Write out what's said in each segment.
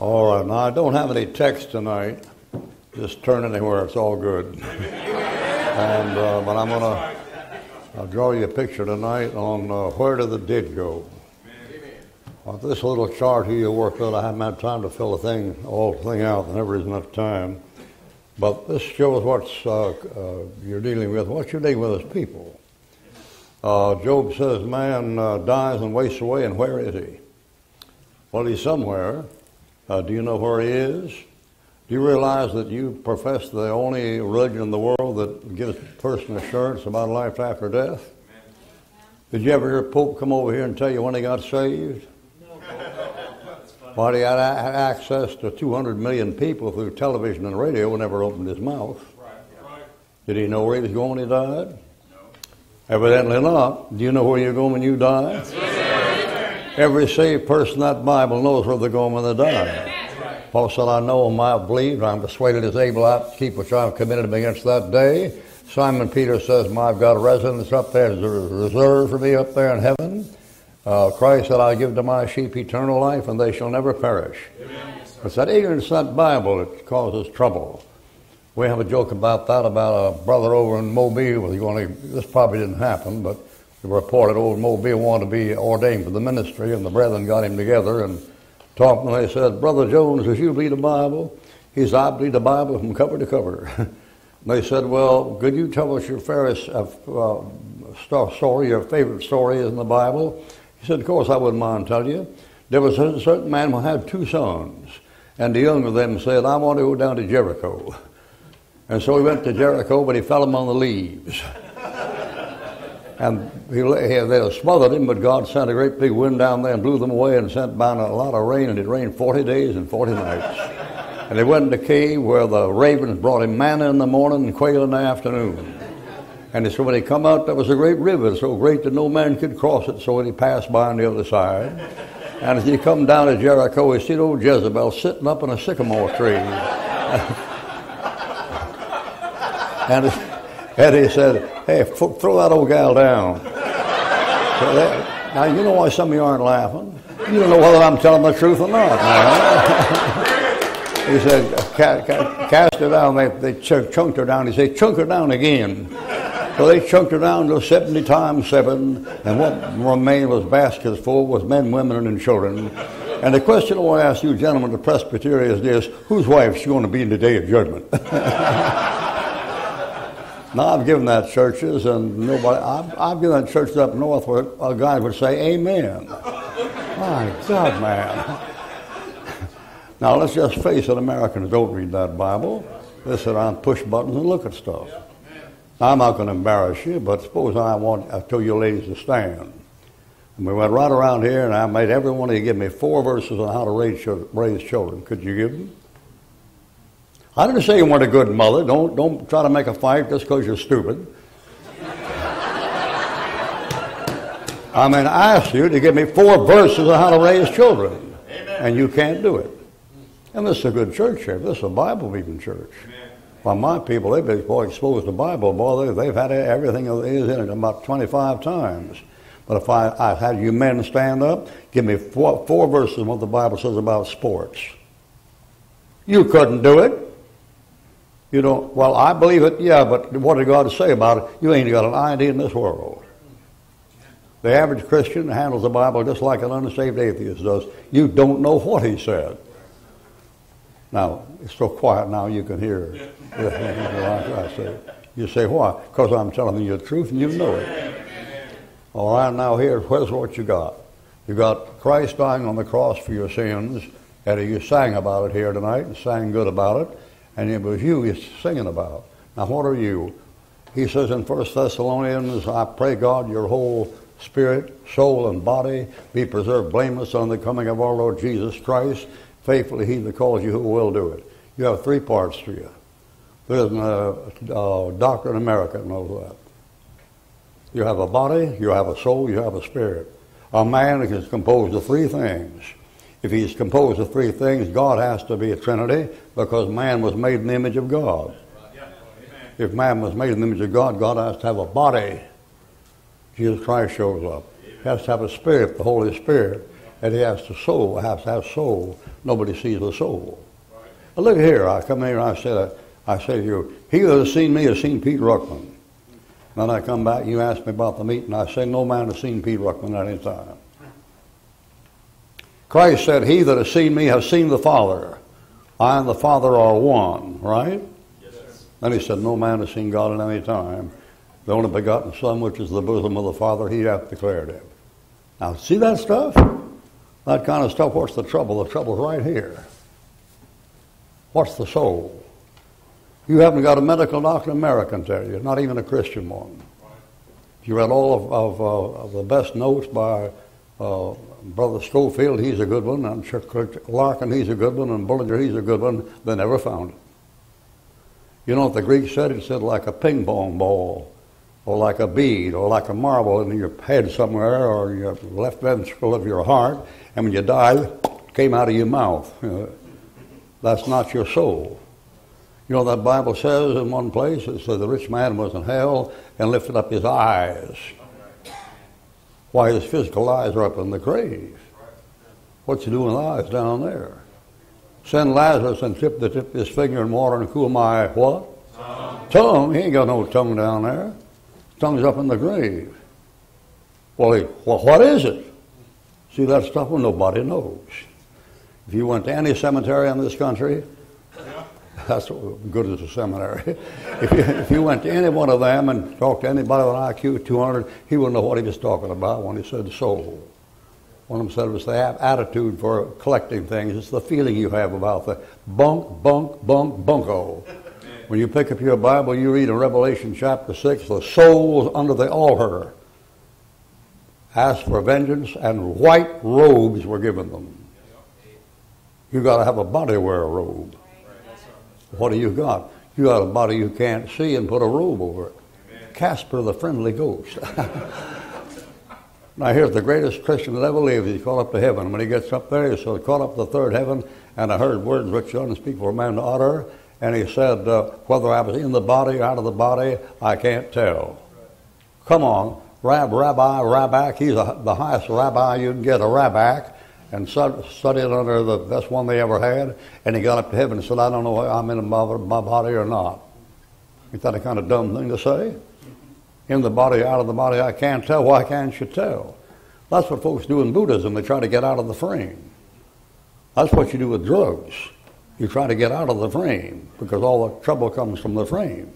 All right, now I don't have any text tonight. Just turn anywhere, it's all good. and uh, but I'm gonna I'll draw you a picture tonight on uh, where did the dead go. On this little chart here you work out, I haven't had time to fill the thing, all thing out. There never is enough time. But this shows what uh, uh, you're dealing with. What you're dealing with is people. Uh, Job says, "Man uh, dies and wastes away, and where is he?" Well, he's somewhere. Uh, do you know where he is? Do you realize that you profess the only religion in the world that gives a person assurance about life after death? Did you ever hear Pope come over here and tell you when he got saved? Why he had access to 200 million people through television and radio and never opened his mouth. Did he know where he was going when he died? No. Evidently not. Do you know where you're going when you die? Every saved person in that Bible knows where they're going when they die. Paul said, I know him, I believe, I'm persuaded is able to keep which I've committed against that day. Simon Peter says, I've got a residence up there, there's a reserve for me up there in heaven. Uh, Christ said, I give to my sheep eternal life, and they shall never perish. Amen. It's that ignorance of that Bible that causes trouble. We have a joke about that, about a brother over in Mobile. Going to, this probably didn't happen, but reported old Mobile wanted to be ordained for the ministry, and the brethren got him together and talked, and they said, Brother Jones, does you read the Bible? He said, I believe the Bible from cover to cover. they said, Well, could you tell us your favorite uh, story, your favorite story is in the Bible? He said, Of course, I wouldn't mind telling you. There was a certain man who had two sons, and the younger of them said, I want to go down to Jericho. And so he went to Jericho, but he fell among the leaves. and he, they smothered him, but God sent a great big wind down there and blew them away and sent down a lot of rain, and it rained 40 days and 40 nights. And he went in the cave where the ravens brought him manna in the morning and quail in the afternoon. And so when he come out, there was a great river, so great that no man could cross it, so he passed by on the other side. And as he come down to Jericho, he seen old Jezebel sitting up in a sycamore tree. and, and he said, hey, throw that old gal down. So that, now, you know why some of you aren't laughing? You don't know whether I'm telling the truth or not. he said, cast her down. They, they chunked her down. He said, chunk her down again. So they chunked her down to 70 times 7, and what remained was baskets full with men, women, and children. And the question I want to ask you, gentlemen, the Presbyterian is this whose wife is she going to be in the day of judgment? now, I've given that churches, and nobody, I've, I've given that churches up north where a guy would say, Amen. My God, man. Now, let's just face it, Americans don't read that Bible. They sit around, push buttons, and look at stuff. I'm not going to embarrass you, but suppose I want I told you ladies to stand. And we went right around here, and I made every one of you give me four verses on how to raise, raise children. Could you give them? I didn't say you weren't a good mother. Don't, don't try to make a fight just because you're stupid. I mean, I asked you to give me four verses on how to raise children, Amen. and you can't do it. And this is a good church here. This is a Bible-believing church. Amen. Well, my people, they've been boy, exposed to the Bible. Boy, they, have had everything that is in it about 25 times. But if I, I had you men stand up, give me four, four verses of what the Bible says about sports. You couldn't do it. You know, well, I believe it, yeah, but what did God say about it? You ain't got an idea in this world. The average Christian handles the Bible just like an unsaved atheist does. You don't know what he said. Now, it's so quiet now you can hear. I say. You say, why? Because I'm telling you the truth and you know it. All right, now here, here's what you got. You got Christ dying on the cross for your sins, and you sang about it here tonight and sang good about it, and it was you he's singing about. Now, what are you? He says in 1 Thessalonians, I pray God your whole spirit, soul, and body be preserved blameless on the coming of our Lord Jesus Christ faithfully he that calls you who will do it. You have three parts to you. There's a, a uh, uh, doctor in America knows that. You have a body, you have a soul, you have a spirit. A man is composed of three things. If he's composed of three things, God has to be a trinity because man was made in the image of God. If man was made in the image of God, God has to have a body. Jesus Christ shows up. He has to have a spirit, the Holy Spirit. And he has to soul, has to have soul. Nobody sees the soul. Right. look here, I come here and I said, I say to you, he that has seen me has seen Pete Ruckman. Then I come back, you ask me about the meeting, I say, no man has seen Pete Ruckman at any time. Christ said, he that has seen me has seen the Father. I and the Father are one, right? Yes, sir. Then he said, no man has seen God at any time. The only begotten Son, which is the bosom of the Father, he hath declared him. Now, see that stuff? That kind of stuff, what's the trouble? The trouble's right here. What's the soul? You haven't got a medical doctor in America can tell you, not even a Christian one. You read all of, of, uh, of the best notes by uh, Brother Scofield, he's a good one, and Chuck Larkin, he's a good one, and Bullinger, he's a good one. They never found it. You know what the Greek said? It said like a ping pong ball or like a bead or like a marble in your head somewhere or your left ventricle of your heart, and when you die, came out of your mouth. That's not your soul. You know that Bible says in one place it said the rich man was in hell and lifted up his eyes. Why his physical eyes are up in the grave. What's he doing with eyes down there? Send Lazarus and tip the tip his finger in water and cool my what? Tongue. tongue. He ain't got no tongue down there tongue's up in the grave. Well, he, well, what is it? See, that stuff well, nobody knows. If you went to any cemetery in this country, that's good as a seminary. if, you, if you went to any one of them and talked to anybody with an IQ of 200, he wouldn't know what he was talking about when he said soul. One of them said it was the attitude for collecting things. It's the feeling you have about the bunk, bunk, bunk, bunko. When you pick up your Bible, you read in Revelation chapter 6, the souls under the altar asked for vengeance, and white robes were given them. You've got to have a body wear robe. What do you got? You got a body you can't see and put a robe over it. Casper the friendly ghost. now here's the greatest Christian that ever lived. He's called up to heaven. When he gets up there, he's caught up to the third heaven, and I heard words which you speak for a man to utter. And he said, uh, whether I was in the body or out of the body, I can't tell. Come on, Rab, Rabbi, Rabak, he's a, the highest rabbi you can get, a Rabak, and studied under the best one they ever had. And he got up to heaven and said, I don't know if I'm in my, my body or not. Is that a kind of dumb thing to say? In the body, out of the body, I can't tell. Why can't you tell? That's what folks do in Buddhism. They try to get out of the frame. That's what you do with drugs you try to get out of the frame because all the trouble comes from the frame.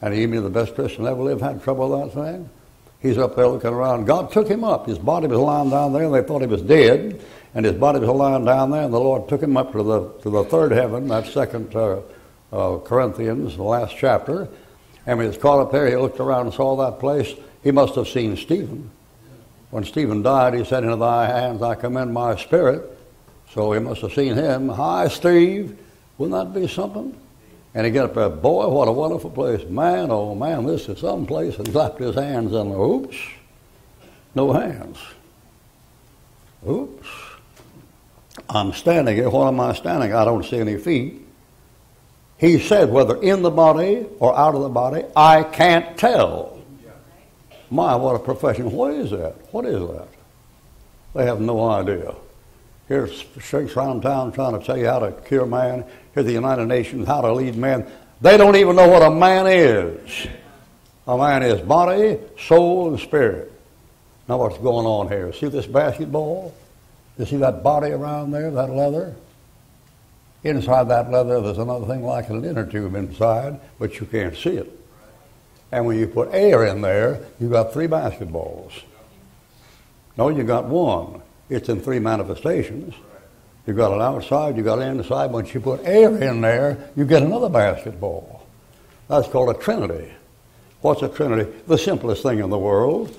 And even the best Christian ever lived had trouble with that thing. He's up there looking around. God took him up. His body was lying down there, and they thought he was dead. And his body was lying down there, and the Lord took him up to the to the third heaven. That's Second uh, uh, Corinthians, the last chapter. And when he was caught up there, he looked around and saw that place. He must have seen Stephen. When Stephen died, he said, "Into thy hands I commend my spirit." So he must have seen him. Hi, Steve. Wouldn't that be something? And he got up there, boy, what a wonderful place. Man, oh man, this is some place. And clapped his hands and oops, no hands. Oops. I'm standing here. What am I standing? I don't see any feet. He said, whether in the body or out of the body, I can't tell. My, what a profession. What is that? What is that? They have no idea. Here's sheikhs around town trying to tell you how to cure man. Here's the United Nations, how to lead man. They don't even know what a man is. A man is body, soul, and spirit. Now what's going on here? See this basketball? You see that body around there, that leather? Inside that leather, there's another thing like an inner tube inside, but you can't see it. And when you put air in there, you got three basketballs. No, you got one. It's in three manifestations. You've got an outside, you've got an inside. Once you put air in there, you get another basketball. That's called a trinity. What's a trinity? The simplest thing in the world.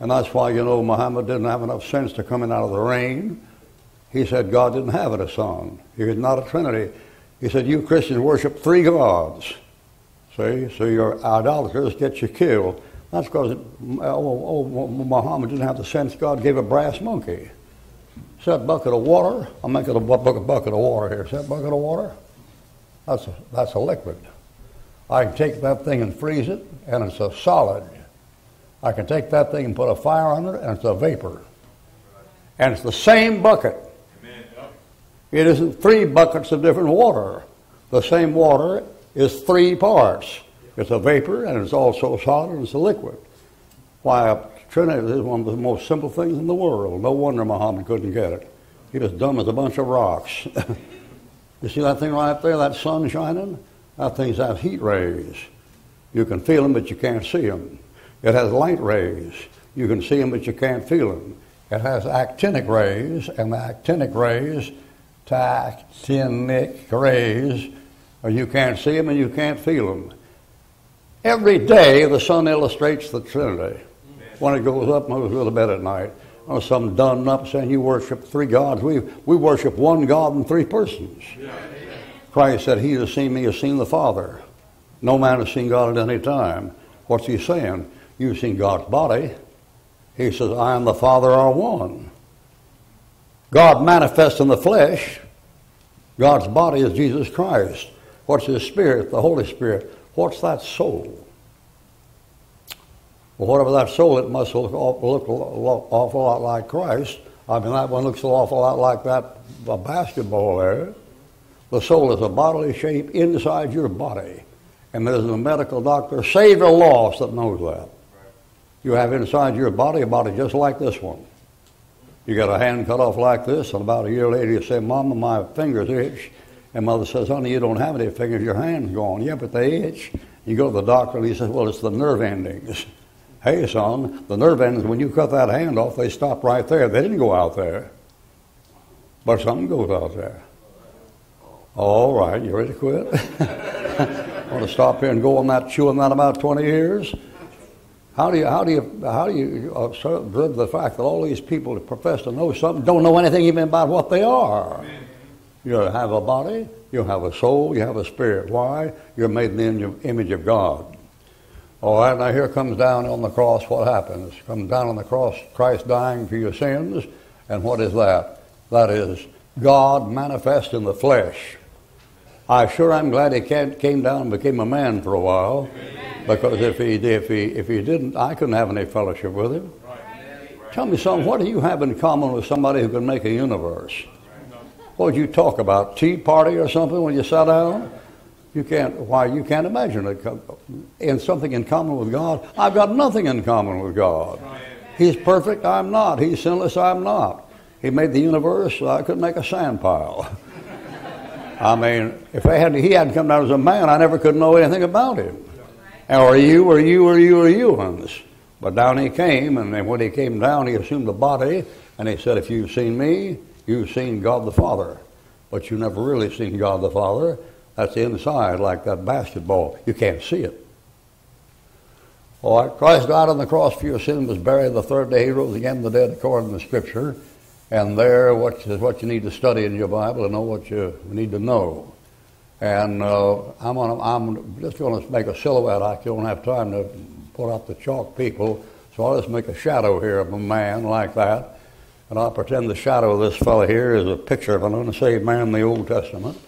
And that's why, you know, Muhammad didn't have enough sense to come in out of the rain. He said God didn't have it a son. He was not a trinity. He said, You Christians worship three gods. See? So your idolaters get you killed. That's because oh, oh, oh, Muhammad didn't have the sense God gave a brass monkey. That bucket of water? I'm making a bucket, bucket of water here. That bucket of water? That's a, that's a liquid. I can take that thing and freeze it, and it's a solid. I can take that thing and put a fire on it, and it's a vapor. And it's the same bucket. It isn't three buckets of different water. The same water is three parts. It's a vapor and it's also solid and it's a liquid. Why, Trinity is one of the most simple things in the world. No wonder Muhammad couldn't get it. He was dumb as a bunch of rocks. you see that thing right there, that sun shining? That thing has heat rays. You can feel them, but you can't see them. It has light rays. You can see them, but you can't feel them. It has actinic rays, and the actinic rays, actinic rays, you can't see them and you can't feel them. Every day the sun illustrates the Trinity. When it goes up and goes to bed at night, or some done up saying you worship three gods. We, we worship one God in three persons. Christ said, He has seen me has seen the Father. No man has seen God at any time. What's he saying? You've seen God's body. He says, I and the Father are one. God manifests in the flesh. God's body is Jesus Christ. What's his spirit? The Holy Spirit. What's that soul? Well, whatever that soul, it must look, look awful lot like Christ. I mean, that one looks an awful lot like that a basketball there. The soul is a bodily shape inside your body. And there's a medical doctor, saved or lost, that knows that. You have inside your body a body just like this one. You got a hand cut off like this, and about a year later you say, Mama, my fingers itch. And mother says, honey, you don't have any fingers, your hand's gone. Yeah, but they itch. You go to the doctor and he says, well, it's the nerve endings. Hey, son, the nerve endings, when you cut that hand off, they stop right there. They didn't go out there. But something goes out there. All right, you ready to quit? Want to stop here and go on that, chewing that about 20 years? How do you, how do you, how do you observe the fact that all these people that profess to know something don't know anything even about what they are? You have a body, you have a soul, you have a spirit. Why? You're made in the image of God. All right, now here comes down on the cross what happens. Comes down on the cross, Christ dying for your sins. And what is that? That is God manifest in the flesh. I sure am glad he came down and became a man for a while. Because if he, if, he, if he didn't, I couldn't have any fellowship with him. Tell me something, what do you have in common with somebody who can make a universe? What would you talk about? Tea party or something when you sat down? You can't, why, you can't imagine it. In something in common with God, I've got nothing in common with God. He's perfect, I'm not. He's sinless, I'm not. He made the universe, so I couldn't make a sand pile. I mean, if I had, he hadn't come down as a man, I never could know anything about him. Or you, or you, or you, or you ones. But down he came, and when he came down, he assumed a body, and he said, If you've seen me, You've seen God the Father, but you've never really seen God the Father. That's inside, like that basketball. You can't see it. All right, Christ died on the cross for your sins, was buried the third day, he rose again from the dead according to the Scripture. And there what is what you need to study in your Bible and know what you need to know. And uh, I'm, gonna, I'm just going to make a silhouette. I don't have time to put out the chalk people, so I'll just make a shadow here of a man like that. And I'll pretend the shadow of this fellow here is a picture of an unsaved man in the Old Testament.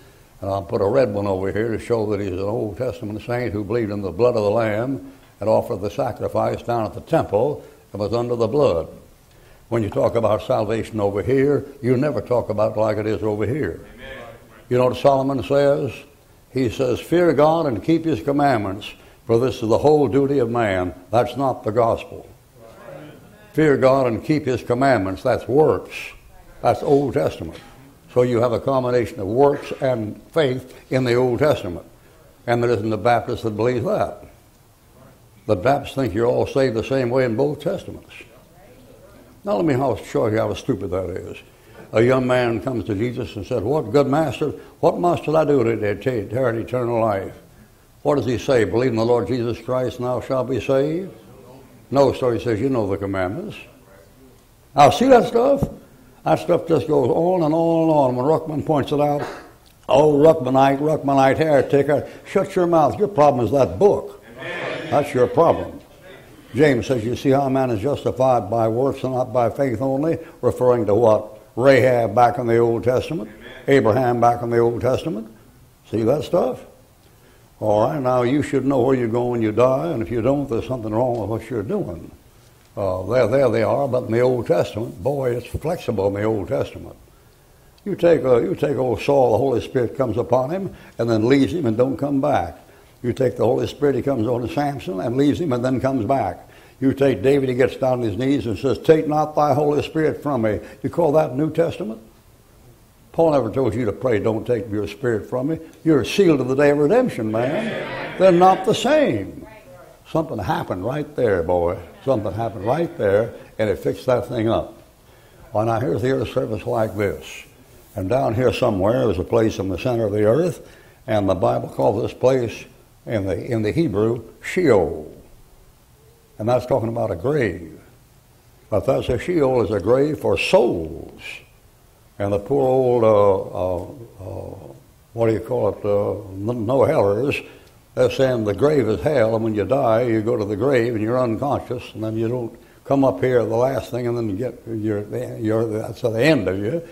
And I'll put a red one over here to show that he's an Old Testament saint who believed in the blood of the Lamb and offered the sacrifice down at the temple and was under the blood. When you talk about salvation over here, you never talk about it like it is over here. Amen. You know what Solomon says? He says, Fear God and keep his commandments, for this is the whole duty of man. That's not the gospel fear God and keep His commandments. That's works. That's Old Testament. So you have a combination of works and faith in the Old Testament. And there isn't a Baptist that believes that. The Baptists think you're all saved the same way in both Testaments. Now let me show you how stupid that is. A young man comes to Jesus and said, What good master, what must I do to inherit eternal life? What does he say? Believe in the Lord Jesus Christ and thou shalt be saved? No, so he says, you know the commandments. Now, see that stuff? That stuff just goes on and on and on. When Ruckman points it out, oh, Ruckmanite, Ruckmanite heretic, shut your mouth. Your problem is that book. That's your problem. James says, you see how a man is justified by works and not by faith only, referring to what? Rahab back in the Old Testament, Abraham back in the Old Testament. See that stuff? All right, now you should know where you go when you die, and if you don't, there's something wrong with what you're doing. Uh, there, there they are, but in the Old Testament, boy, it's flexible in the Old Testament. You take, uh, you take old Saul, the Holy Spirit comes upon him and then leaves him and don't come back. You take the Holy Spirit, he comes on to Samson and leaves him and then comes back. You take David, he gets down on his knees and says, Take not thy Holy Spirit from me. You call that New Testament? Paul never told you to pray, Don't take your spirit from me. You're sealed to the day of redemption, man. They're not the same. Something happened right there, boy. Something happened right there, and it fixed that thing up. Well, now here's the earth service like this. And down here somewhere is a place in the center of the earth, and the Bible calls this place in the, in the Hebrew Sheol. And that's talking about a grave. But that's a Sheol is a grave for souls. And the poor old, uh, uh, uh, what do you call it, uh, no hellers, they're saying the grave is hell, and when you die, you go to the grave and you're unconscious, and then you don't come up here the last thing, and then you get, you're, that's the end of you.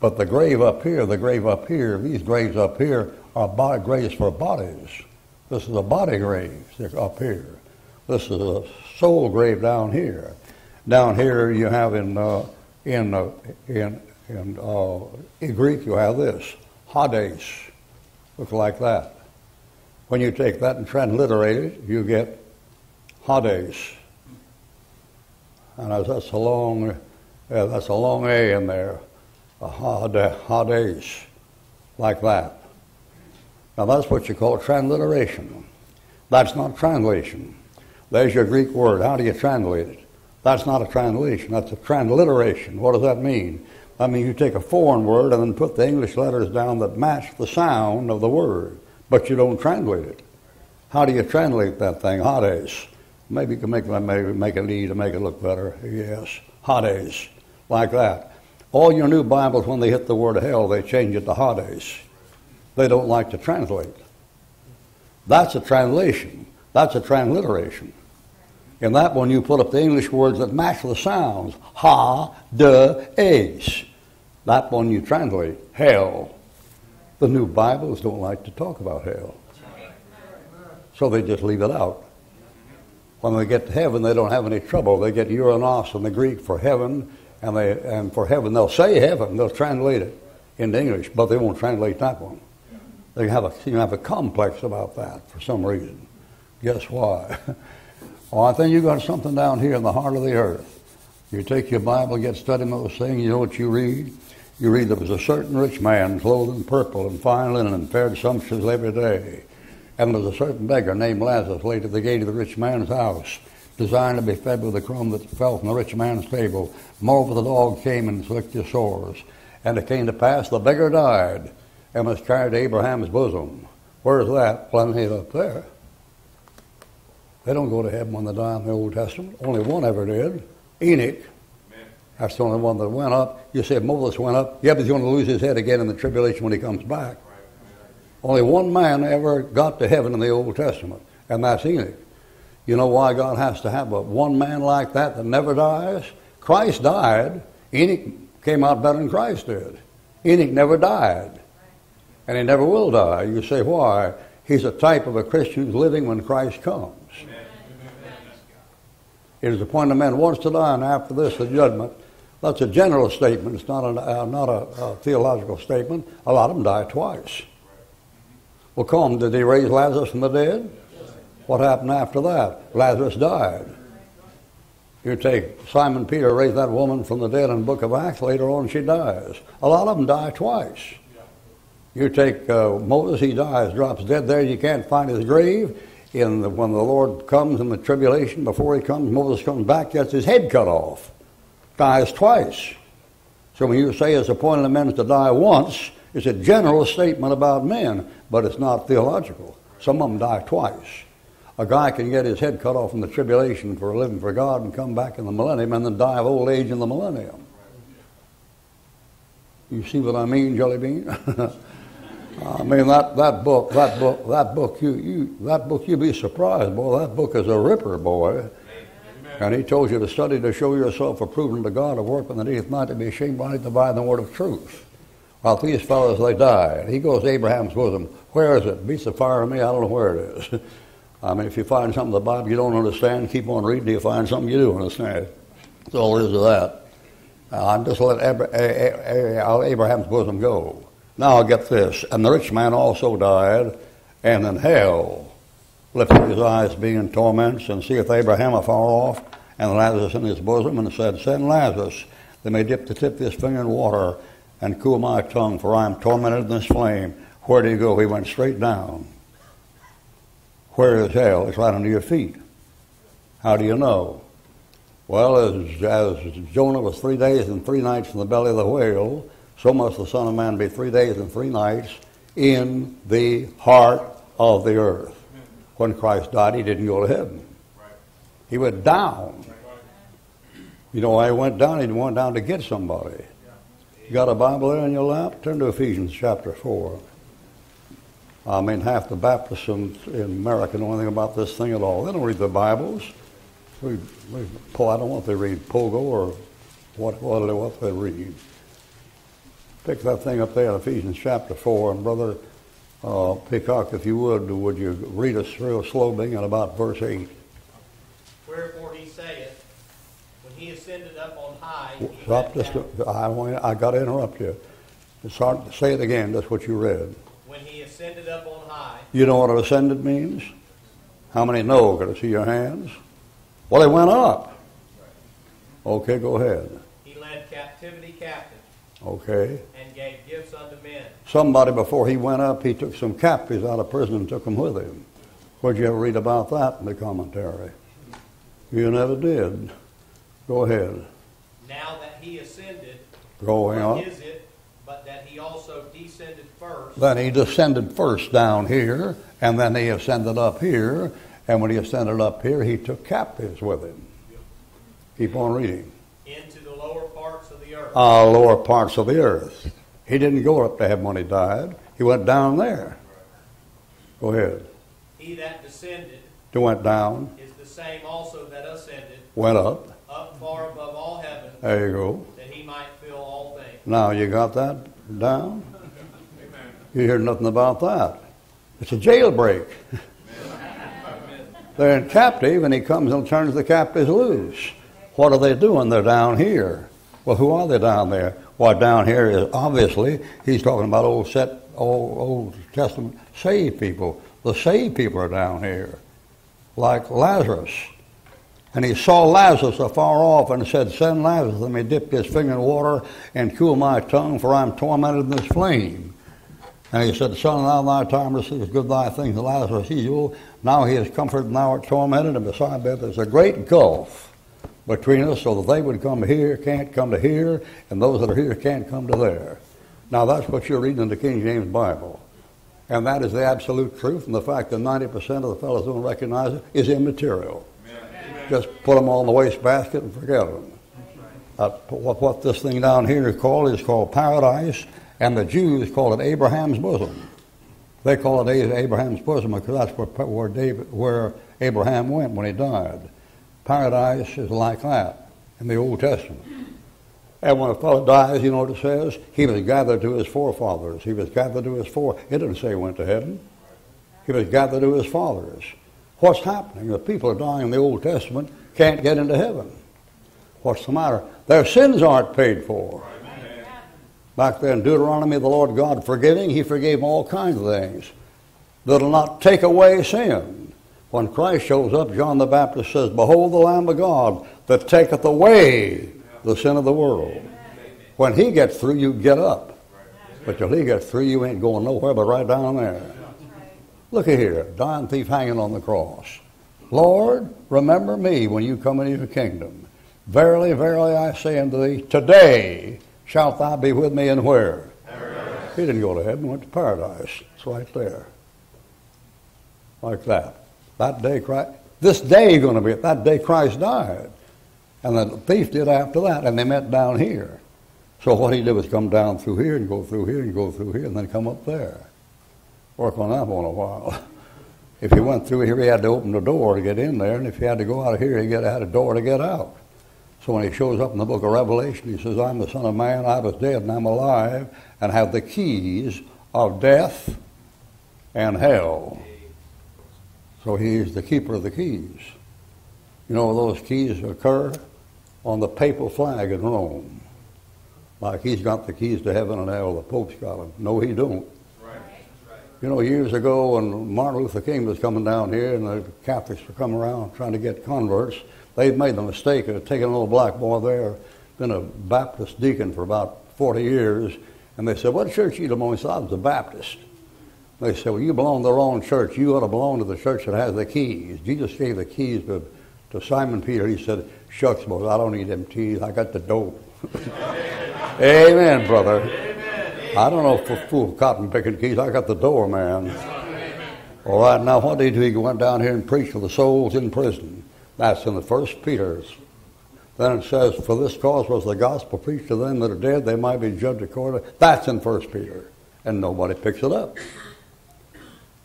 But the grave up here, the grave up here, these graves up here are body, graves for bodies. This is a body grave up here. This is a soul grave down here. Down here you have in uh, in uh, in in, uh, in Greek you have this Hades. Looks like that. When you take that and transliterate it, you get Hades. And that's a long uh, that's a long A in there. A Hades, uh, like that. Now that's what you call transliteration. That's not translation. There's your Greek word. How do you translate it? That's not a translation. That's a transliteration. What does that mean? I mean, you take a foreign word and then put the English letters down that match the sound of the word, but you don't translate it. How do you translate that thing? Hades. Maybe you can make, maybe make it E to make it look better. Yes. Hades. Like that. All your new Bibles, when they hit the word hell, they change it to Hades. They don't like to translate. That's a translation. That's a transliteration. In that one, you put up the English words that match the sounds. Ha, de, ace. That one you translate. Hell. The new Bibles don't like to talk about hell. So they just leave it out. When they get to heaven, they don't have any trouble. They get uranos in the Greek for heaven, and, they, and for heaven, they'll say heaven, they'll translate it into English, but they won't translate that one. They have a, you have a complex about that for some reason. Guess why? well, oh, I think you got something down here in the heart of the earth. You take your Bible, get studying those things, you know what you read? You read there was a certain rich man clothed in purple and fine linen and fared sumptuously every day. And there was a certain beggar named Lazarus laid at the gate of the rich man's house, designed to be fed with the crumb that fell from the rich man's table. Moreover, the dog came and licked his sores. And it came to pass the beggar died and was carried to Abraham's bosom. Where's that? Plenty up there. They don't go to heaven when they die in the Old Testament. Only one ever did. Enoch. That's the only one that went up. You say Moses went up. Yeah, but he's going to lose his head again in the tribulation when he comes back. Only one man ever got to heaven in the Old Testament, and that's Enoch. You know why God has to have a one man like that that never dies? Christ died. Enoch came out better than Christ did. Enoch never died and he never will die. You say, why? He's a type of a Christian who's living when Christ comes. It is appointed a man once to die, and after this, the judgment. That's a general statement. It's not a, uh, not a, a, theological statement. A lot of them die twice. Well, come, did he raise Lazarus from the dead? What happened after that? Lazarus died. You take Simon Peter raised that woman from the dead in the book of Acts. Later on, she dies. A lot of them die twice. You take uh, Moses, he dies, drops dead there. You can't find his grave. In the, when the Lord comes in the tribulation, before he comes, Moses comes back, gets his head cut off. Dies twice. So when you say it's appointed a man to die once, it's a general statement about men, but it's not theological. Some of them die twice. A guy can get his head cut off in the tribulation for living for God and come back in the millennium and then die of old age in the millennium. You see what I mean, Jelly Bean? I mean that, that book, that book, that book, you, you that book you'd be surprised, boy. That book is a ripper, boy. And he told you to study to show yourself approved to God, a workman that needeth not to be ashamed, but divide the word of truth. While these fellows they die. And he goes to Abraham's bosom. Where is it? Beats the fire in me, I don't know where it is. I mean, if you find something in the Bible you don't understand, keep on reading till you find something you do understand. That's all there is to that. I'm just let Abraham's bosom go. Now get this. And the rich man also died, and in hell lifted his eyes, being in torments, and seeth Abraham afar off, and Lazarus in his bosom, and said, Send Lazarus, that may dip the tip of his finger in water, and cool my tongue, for I am tormented in this flame. Where did he go? He went straight down. Where is hell? It's right under your feet. How do you know? Well, as, as Jonah was three days and three nights in the belly of the whale, so must the Son of Man be three days and three nights in the heart of the earth. When Christ died, he didn't go to heaven. He went down. You know why he went down? He went down to get somebody. You got a Bible there in your lap? Turn to Ephesians chapter 4. I mean, half the Baptists in, in America know anything about this thing at all. They don't read the Bibles. We, we, I don't know if they read Pogo or what, what, what they read. Pick that thing up there in Ephesians chapter 4. And Brother uh, Peacock, if you would, would you read us real slow, beginning at about verse 8? Wherefore he saith, when he ascended up on high. Stop just. I, I got to interrupt you. Start, say it again. That's what you read When he ascended up on high. You know what ascended means? How many know? Can I see your hands? Well, he went up. Okay, go ahead. He led captivity captive. Okay. And gave gifts unto men. Somebody before he went up, he took some captives out of prison and took them with him. Where'd you ever read about that in the commentary? You never did. Go ahead. Now that he ascended, Going on. is it but that he also descended first. Then he descended first down here, and then he ascended up here, and when he ascended up here, he took captives with him. Keep on reading. Into the lower parts of the earth. Uh, lower parts of the earth. He didn't go up to heaven when he died. He went down there. Go ahead. He that descended. He went down. Is the same also that ascended. Went up. Up far above all heaven. There you go. That he might fill all things. Now, you got that down? You hear nothing about that. It's a jailbreak. They're in captive, and he comes and turns the captives loose. What are they doing? They're down here. Well, who are they down there? Well, down here is obviously he's talking about old set, old, old Testament saved people. The saved people are down here, like Lazarus. And he saw Lazarus afar off and said, Send Lazarus, let me dip his finger in water and cool my tongue, for I am tormented in this flame. And he said, Son, now thy time receives good thy things, Lazarus evil. Now he is comforted, thou art tormented, and beside that there's a great gulf between us, so that they would come here, can't come to here, and those that are here can't come to there. Now that's what you're reading in the King James Bible. And that is the absolute truth, and the fact that 90% of the fellows don't recognize it is immaterial. Just put them all in the wastebasket and forget them. Uh, what, what this thing down here is called is called paradise, and the Jews call it Abraham's bosom. They call it Abraham's bosom because that's where, where, David, where Abraham went when he died. Paradise is like that in the Old Testament. And when a fellow dies, you know what it says? He was gathered to his forefathers. He was gathered to his fore. It didn't say he went to heaven. He was gathered to his fathers. What's happening? The people are dying in the Old Testament can't get into heaven. What's the matter? Their sins aren't paid for. Back there in Deuteronomy, the Lord God forgiving, He forgave all kinds of things that'll not take away sin. When Christ shows up, John the Baptist says, Behold the Lamb of God that taketh away the sin of the world. When He gets through, you get up. But till He gets through, you ain't going nowhere but right down there. Look at here, dying thief hanging on the cross. Lord, remember me when you come into your kingdom. Verily, verily, I say unto thee, today shalt thou be with me in where? Paradise. He didn't go to heaven, went to paradise. It's right there. Like that. That day, Christ, this day going to be, it, that day Christ died. And the thief did after that, and they met down here. So what he did was come down through here and go through here and go through here and then come up there work on that one a while. If he went through here, he had to open the door to get in there, and if he had to go out of here, he had a door to get out. So when he shows up in the book of Revelation, he says, I'm the Son of Man, I was dead, and I'm alive, and have the keys of death and hell. So he's the keeper of the keys. You know, those keys occur on the papal flag in Rome. Like he's got the keys to heaven and hell, the Pope's got them. No, he don't. Right. You know, years ago when Martin Luther King was coming down here and the Catholics were coming around trying to get converts, they made the mistake of taking a little black boy there, been a Baptist deacon for about 40 years, and they said, what church you belong to? I was a Baptist. They said, well, you belong to the wrong church. You ought to belong to the church that has the keys. Jesus gave the keys to, to Simon Peter. He said, shucks, boys, I don't need them keys. I got the dope. Amen, brother. I don't know for fool cotton picking keys. I got the door, man. All right, now what did he do? He went down here and preached to the souls in prison. That's in the first Peter's. Then it says, For this cause was the gospel preached to them that are dead, they might be judged according. That's in First Peter. And nobody picks it up.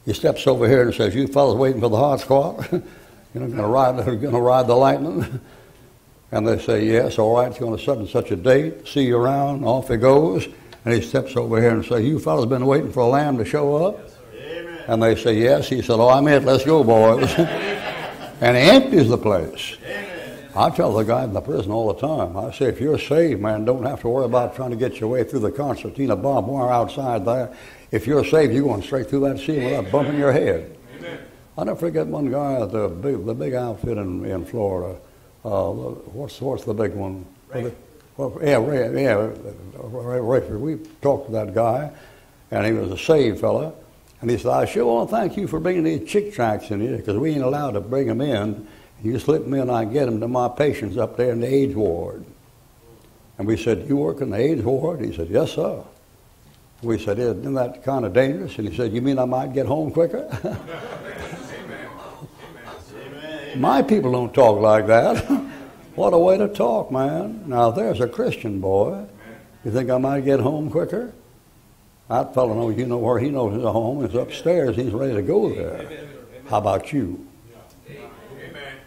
He steps over here and says, You fellas waiting for the hot squad? you know, gonna ride gonna ride the lightning? and they say, Yes, all right, it's gonna such and such a date, see you around, off he goes. And he steps over here and says, You fellas been waiting for a lamb to show up? Yes, and they say, Yes. He said, Oh, I'm it, let's go, boys. and he empties the place. Amen. I tell the guy in the prison all the time, I say, if you're saved, man, don't have to worry about trying to get your way through the concertina barbed wire outside there. If you're saved, you're going straight through that ceiling without bumping your head. Amen. I never forget one guy at the big, the big outfit in, in Florida. Uh, what's, what's the big one? Ray. Well, yeah, Ray, yeah, Ray, Ray, we talked to that guy, and he was a saved fella. And he said, I sure want to thank you for bringing these Chick tracts in here because we ain't allowed to bring them in. You slip me and I get them to my patients up there in the AIDS ward. And we said, You work in the AIDS ward? He said, Yes, sir. We said, Isn't that kind of dangerous? And he said, You mean I might get home quicker? my people don't talk like that. what a way to talk, man. Now, there's a Christian boy. You think I might get home quicker? That fellow knows, you know where he knows his home is upstairs. He's ready to go there. How about you?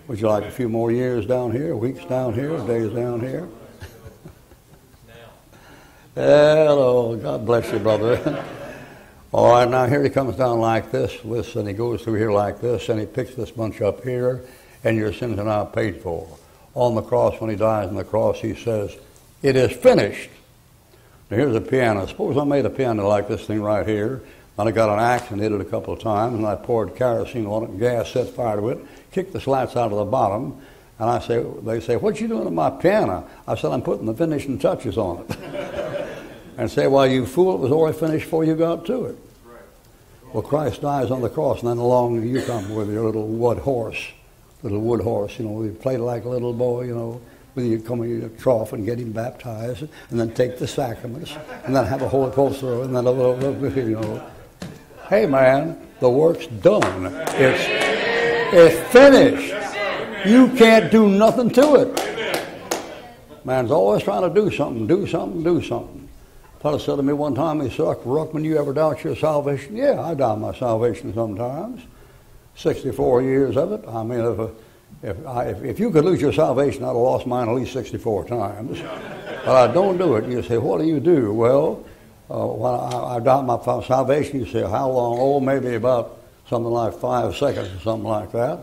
Would you like a few more years down here, weeks down here, days down here? Hello, oh, God bless you, brother. All right, now here he comes down like this. Listen, he goes through here like this, and he picks this bunch up here, and your sins are now paid for. On the cross, when he dies on the cross, he says, It is finished. Now here's a piano. Suppose I made a piano like this thing right here, and I got an axe and hit it a couple of times, and I poured kerosene on it, and gas set fire to it, kicked the slats out of the bottom, and I say, they say, what you doing to my piano? I said, I'm putting the finishing touches on it. and say, well, you fool, it was already finished before you got to it. Well, Christ dies on the cross, and then along you come with your little wood horse, little wood horse, you know, you play like a little boy, you know, when you come in your trough and get him baptized, and then take the sacraments, and then have a Holy Post and then a little, you know. Hey, man, the work's done. It's it's finished. You can't do nothing to it. Man's always trying to do something, do something, do something. Fellow said to me one time, he said, Ruckman, you ever doubt your salvation? Yeah, I doubt my salvation sometimes. 64 years of it. I mean, if, if, I, if, if, you could lose your salvation, I'd have lost mine at least 64 times. But I don't do it. You say, what do you do? Well, uh, when I, I doubt my salvation, you say, how long? Oh, maybe about something like five seconds or something like that.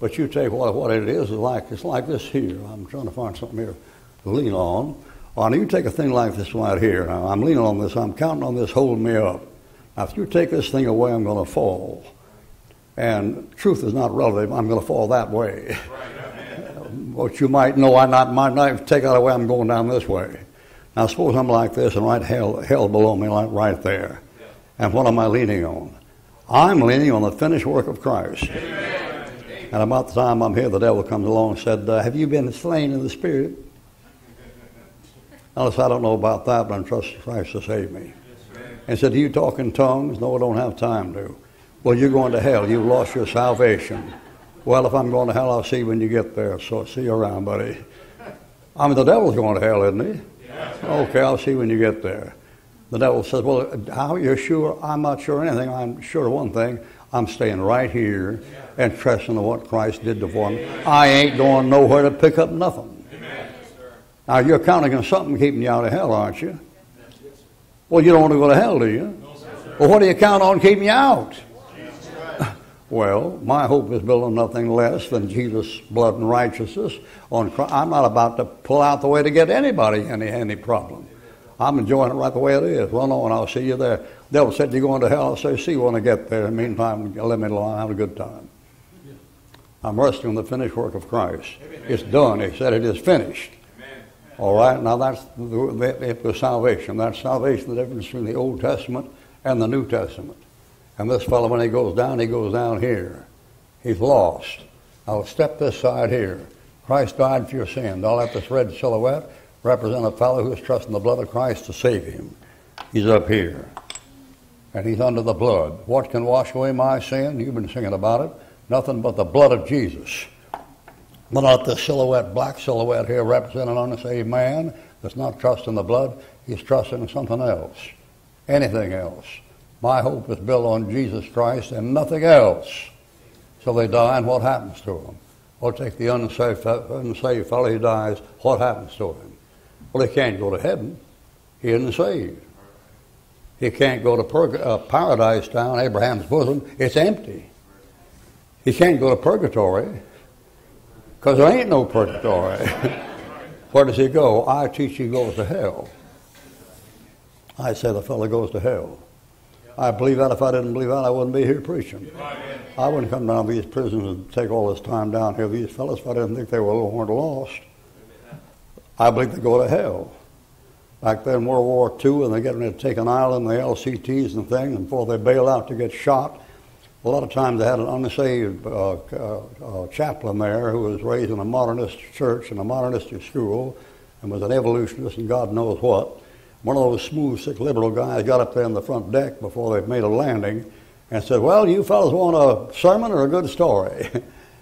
But you take what, what it is, it's like, it's like this here. I'm trying to find something here to lean on. Now you take a thing like this right here. Now, I'm leaning on this. I'm counting on this holding me up. Now, if you take this thing away, I'm going to fall. And truth is not relative. I'm going to fall that way. What you might know, I not, might not take that away. I'm going down this way. Now, suppose I'm like this and right hell, hell below me, like right there. And what am I leaning on? I'm leaning on the finished work of Christ. Amen. And about the time I'm here, the devil comes along and said, uh, Have you been slain in the Spirit? Alice, I don't know about that, but I'm trusting Christ to save me. And said, Do you talk in tongues? No, I don't have time to. Well, you're going to hell. You've lost your salvation. Well, if I'm going to hell, I'll see you when you get there. So see you around, buddy. I mean, the devil's going to hell, isn't he? Okay, I'll see when you get there. The devil says, Well, how are you sure? I'm not sure anything. I'm sure of one thing. I'm staying right here and trusting in what Christ did for me. I ain't going nowhere to pick up nothing. Now, you're counting on something keeping you out of hell, aren't you? Well, you don't want to go to hell, do you? Well, what do you count on keeping you out? Well, my hope is built on nothing less than Jesus' blood and righteousness. On Christ. I'm not about to pull out the way to get anybody any any problem. I'm enjoying it right the way it is. Run on, I'll see you there. Devil said you're going to hell. I'll say, see you when I get there. In the meantime, let me alone. Have a good time. I'm resting on the finished work of Christ. It's done. He said it is finished. All right. Now that's the, the salvation. That's salvation. The difference between the Old Testament and the New Testament. And this fellow, when he goes down, he goes down here. He's lost. I'll step this side here. Christ died for your sins. I'll let this red silhouette represent a fellow who is trusting the blood of Christ to save him. He's up here. And he's under the blood. What can wash away my sin? You've been singing about it. Nothing but the blood of Jesus. But not the silhouette, black silhouette here representing an unsaved man that's not trusting the blood. He's trusting something else. Anything else. My hope is built on Jesus Christ and nothing else. So they die, and what happens to them? Or take the unsaved, unsaved fellow who dies. What happens to him? Well, he can't go to heaven. He isn't saved. He can't go to uh, paradise down Abraham's bosom. It's empty. He can't go to purgatory because there ain't no purgatory. Where does he go? I teach he goes to hell. I say the fellow goes to hell. I believe that. If I didn't believe that, I wouldn't be here preaching. I wouldn't come down to these prisons and take all this time down here. These fellows, if I didn't think they were weren't lost, I believe they go to hell. Back then, World War II, and they're getting ready to take an island, the LCTs and things, and before they bail out to get shot, a lot of times they had an unsaved uh, uh, uh, chaplain there who was raised in a modernist church and a modernistic school and was an evolutionist and God knows what. One of those smooth, sick liberal guys got up there on the front deck before they made a landing and said, Well, you fellows want a sermon or a good story?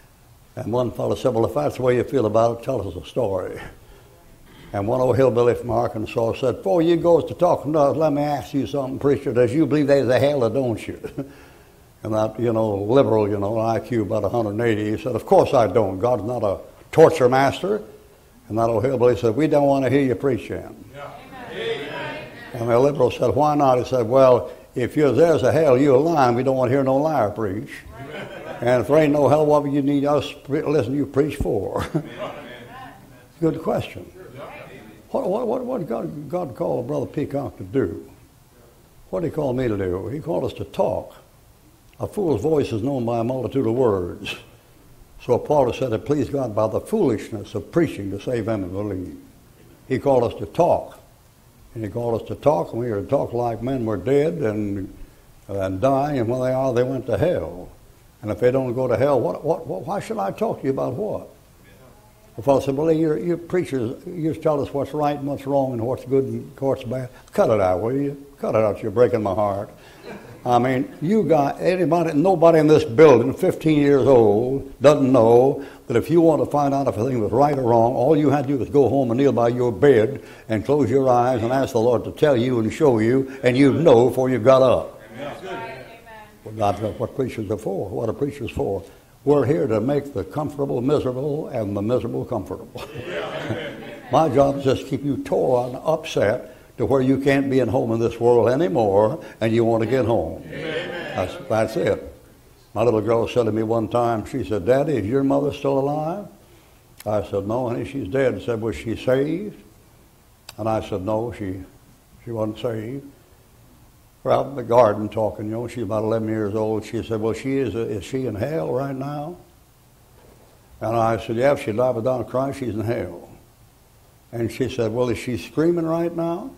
and one fellow said, Well, if that's the way you feel about it, tell us a story. And one old hillbilly from Arkansas said, Before you goes to talking to us, let me ask you something, preacher. Does you believe there's a hell or don't you? and that, you know, liberal, you know, IQ about 180, he said, Of course I don't. God's not a torture master. And that old hillbilly said, We don't want to hear you preach then. Yeah. And the liberal said, Why not? He said, Well, if you're there's a hell, you're lying. We don't want to hear no liar preach. And if there ain't no hell, what would you need us listen to you preach for? Good question. What, what, what, what God, God called Brother Peacock to do? What did he call me to do? He called us to talk. A fool's voice is known by a multitude of words. So Paul said it pleased God by the foolishness of preaching to save them and believe. He called us to talk. And he called us to talk, and we were to talk like men were dead and, and dying, and when they are, they went to hell. And if they don't go to hell, what, what, what, why should I talk to you about what? The fellow said, Well, you're, you're preachers. You tell us what's right and what's wrong and what's good and what's bad. Cut it out, will you? Cut it out. You're breaking my heart. I mean, you got anybody, nobody in this building, 15 years old, doesn't know that if you want to find out if a thing was right or wrong, all you had to do was go home and kneel by your bed and close your eyes and ask the Lord to tell you and show you, and you'd know before you got up. Amen. Well, that's what preachers are for, what a preacher's for. We're here to make the comfortable miserable and the miserable comfortable. My job is just to keep you torn, upset, to where you can't be at home in this world anymore and you want to get home. That's, that's it. My little girl said to me one time, she said, Daddy, is your mother still alive? I said, no, honey, she's dead. She said, was she saved? And I said, no, she, she wasn't saved. We're out in the garden talking, you know, she's about 11 years old. She said, well, she is, is she in hell right now? And I said, yeah, if she died without Christ, she's in hell. And she said, well, is she screaming right now?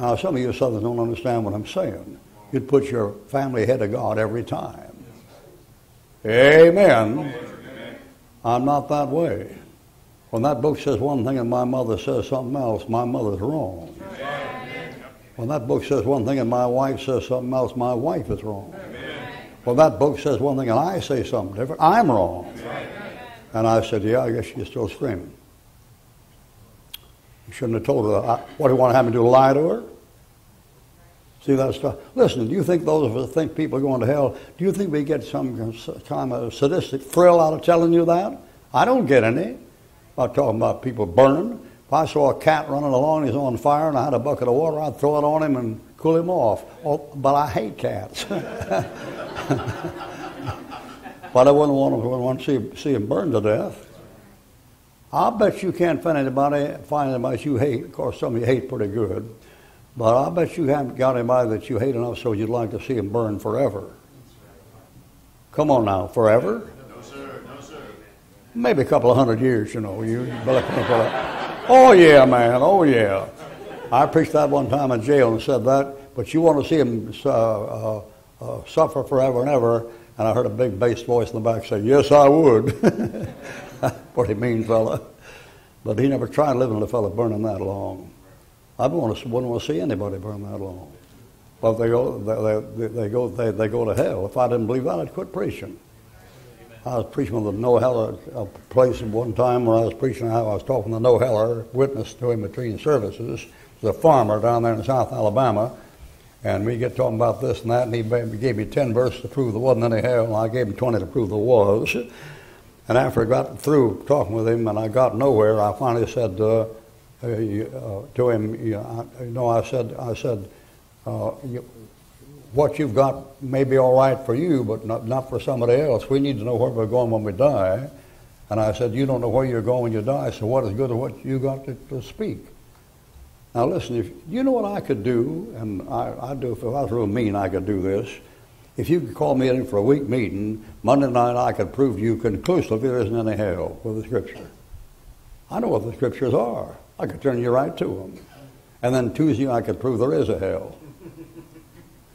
Now, some of you Southerners don't understand what I'm saying. You'd put your family ahead of God every time. Amen. I'm not that way. When that book says one thing and my mother says something else, my mother's wrong. When that book says one thing and my wife says something else, my wife is wrong. When that book says one thing and I say something different, I'm wrong. And I said, yeah, I guess she's still screaming. You shouldn't have told her. What do you want to have me do? Lie to her? See that stuff? Listen, do you think those of us think people are going to hell? Do you think we get some kind of sadistic thrill out of telling you that? I don't get any. I'm talking about people burning. If I saw a cat running along, he's on fire, and I had a bucket of water, I'd throw it on him and cool him off. Oh, but I hate cats. but I wouldn't want to, want to see, see him burn to death. I bet you can't find anybody, find anybody you hate. Of course, some of you hate pretty good. But I bet you haven't got anybody that you hate enough so you'd like to see him burn forever. Come on now, forever? No, sir. No, sir. Maybe a couple of hundred years, you know. You, oh, yeah, man. Oh, yeah. I preached that one time in jail and said that, but you want to see him uh, uh, uh, suffer forever and ever. And I heard a big bass voice in the back say, Yes, I would. Pretty mean fella. But he never tried living with a fella burning that long. I wouldn't want to see anybody burn that long. But they go, they, they, they, go, they, they go to hell. If I didn't believe that, I'd quit preaching. I was preaching with a no heller a place one time when I was preaching. I was talking to no heller, witness to him between services. There's a farmer down there in South Alabama, and we get talking about this and that, and he gave me ten verses to prove there wasn't any hell, and I gave him twenty to prove there was. And after I got through talking with him and I got nowhere, I finally said uh, uh, uh, to him, you know, I said, I said, uh, you, what you've got may be all right for you, but not, not for somebody else. We need to know where we're going when we die. And I said, you don't know where you're going when you die, so what is good of what you got to, to speak? Now listen, if you know what I could do, and I, I do, if I was real mean, I could do this. If you could call me in for a week meeting, Monday night I could prove to you conclusively there isn't any hell with the Scripture. I know what the Scriptures are. I could turn you right to them. And then Tuesday I could prove there is a hell.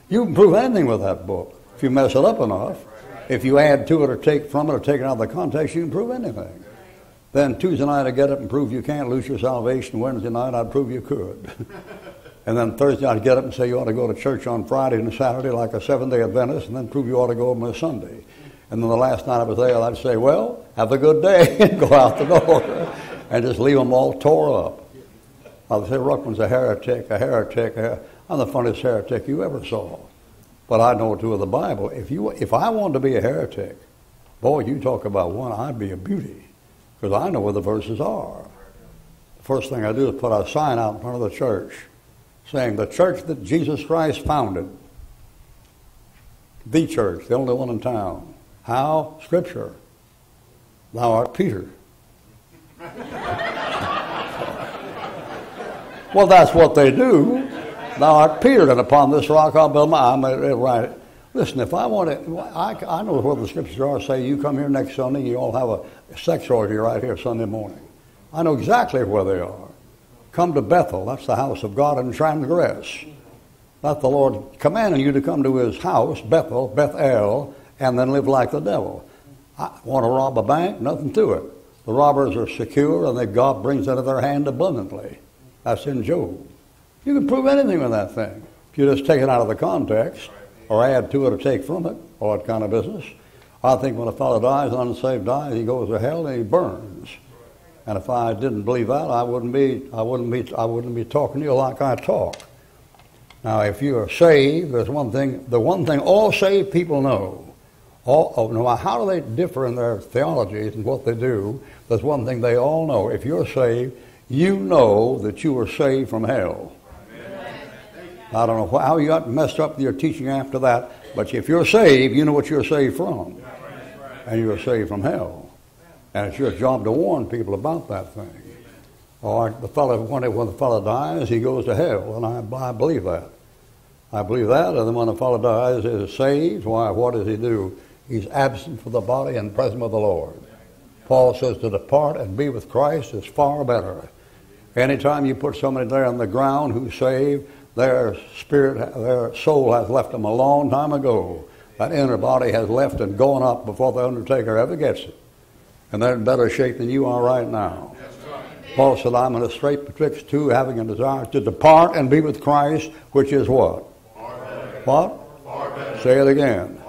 You can prove anything with that book if you mess it up enough. If you add to it or take from it or take it out of the context, you can prove anything. Then Tuesday night I'd get up and prove you can't lose your salvation. Wednesday night I'd prove you could. and then Thursday I'd get up and say you ought to go to church on Friday and Saturday like a seven day Adventist, and then prove you ought to go on a Sunday. And then the last night I was there, I'd say, well, have a good day, and go out the door, and just leave them all tore up. I'd say, Ruckman's a heretic, a heretic. I'm the funniest heretic you ever saw. But I know two of the Bible. If, you, if I wanted to be a heretic, boy, you talk about one, I'd be a beauty. Because I know where the verses are. The first thing I do is put a sign out in front of the church saying, the church that Jesus Christ founded, the church, the only one in town. How? Scripture. Thou art Peter. Well, that's what they do. Thou art Peter, and upon this rock I'll build my. I'm right. Listen, if I want to, I, I know where the scriptures are. Say you come here next Sunday, you all have a sex orgy right here Sunday morning. I know exactly where they are. Come to Bethel. That's the house of God and transgress. That's the Lord commanding you to come to His house, Bethel, Bethel, and then live like the devil. I want to rob a bank? Nothing to it. The robbers are secure, and that God brings into their hand abundantly. That's in Job. You can prove anything with that thing. If you just take it out of the context or add to it or take from it, or that kind of business. I think when a fellow dies, an unsaved dies, he goes to hell and he burns. And if I didn't believe that, I wouldn't be I wouldn't be I wouldn't be talking to you like I talk. Now, if you are saved, there's one thing. The one thing all saved people know, all, oh, no matter how do they differ in their theologies and what they do, there's one thing they all know. If you're saved, you know that you were saved from hell. I don't know how you got messed up with your teaching after that, but if you're saved, you know what you're saved from. And you're saved from hell. And it's your job to warn people about that thing. Or the fellow, when, the fellow dies, he goes to hell, and I, I believe that. I believe that, and then when the fellow dies, is saved. Why? What does he do? He's absent from the body and present with the Lord. Paul says to depart and be with Christ is far better. Anytime you put somebody there on the ground who's saved, their spirit, their soul has left them a long time ago. That inner body has left and gone up before the undertaker ever gets it. And they're in better shape than you are right now. Paul said, I'm in a strait betwixt two, having a desire to depart and be with Christ, which is what? What? Say it again.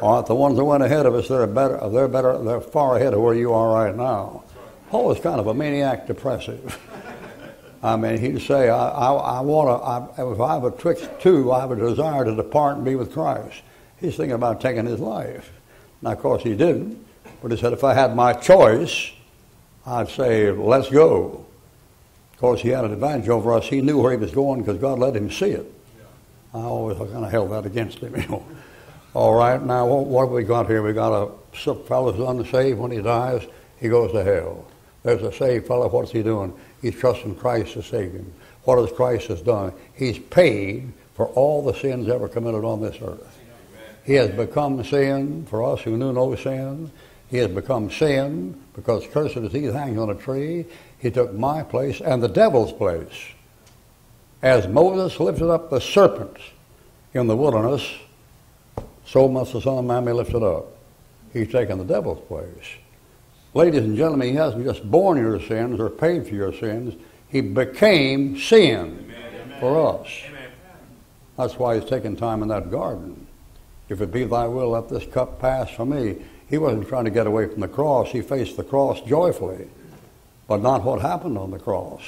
The ones that went ahead of us, they're better, they're better, they're far ahead of where you are right now. Paul was kind of a maniac depressive. I mean, he'd say, I, I, I want to, if I have a twixt two, I have a desire to depart and be with Christ. He's thinking about taking his life. Now, of course, he didn't, but he said, if I had my choice, I'd say, let's go. Of course, he had an advantage over us. He knew where he was going because God let him see it. I always kind of held that against him, you know. All right, now what, have we got here? We got a fellow's unsaved when he dies, he goes to hell. There's a saved fellow, what's he doing? He's trusting Christ to save him. What has Christ has done? He's paid for all the sins ever committed on this earth. He has become sin for us who knew no sin. He has become sin because cursed is he hangs on a tree. He took my place and the devil's place. As Moses lifted up the serpent in the wilderness, so must the Son of Man be lifted up. He's taken the devil's place. Ladies and gentlemen, he hasn't just borne your sins or paid for your sins. He became sin Amen. for us. Amen. That's why he's taking time in that garden. If it be thy will, let this cup pass from me. He wasn't trying to get away from the cross. He faced the cross joyfully, but not what happened on the cross.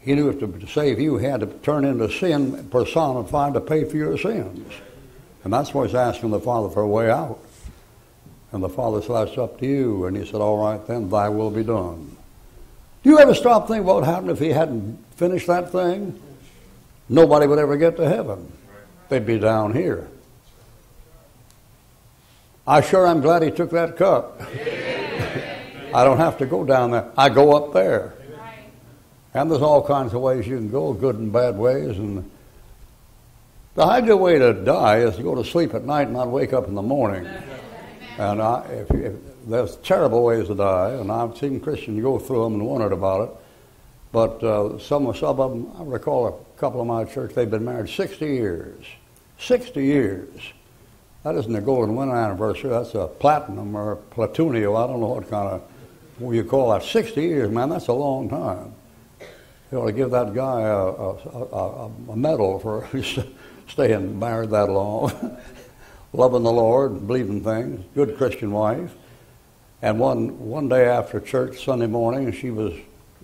He knew if to save you, he had to turn into sin personified to pay for your sins. And that's why he's asking the Father for a way out. And the Father said, It's up to you. And he said, All right, then, thy will be done. Do you ever stop thinking what would happen if he hadn't finished that thing? Nobody would ever get to heaven. They'd be down here. I sure am glad he took that cup. I don't have to go down there. I go up there. And there's all kinds of ways you can go, good and bad ways. And the ideal way to die is to go to sleep at night and not wake up in the morning. And I, if, if, there's terrible ways to die, and I've seen Christians go through them and wondered about it. But uh, some, some of them, I recall a couple of my church, they've been married 60 years. 60 years. That isn't a golden wedding anniversary, that's a platinum or a platinum. I don't know what kind of, what you call that. 60 years, man, that's a long time. You ought to give that guy a, a, a, a medal for staying married that long. loving the Lord, believing things, good Christian wife. And one one day after church Sunday morning, she was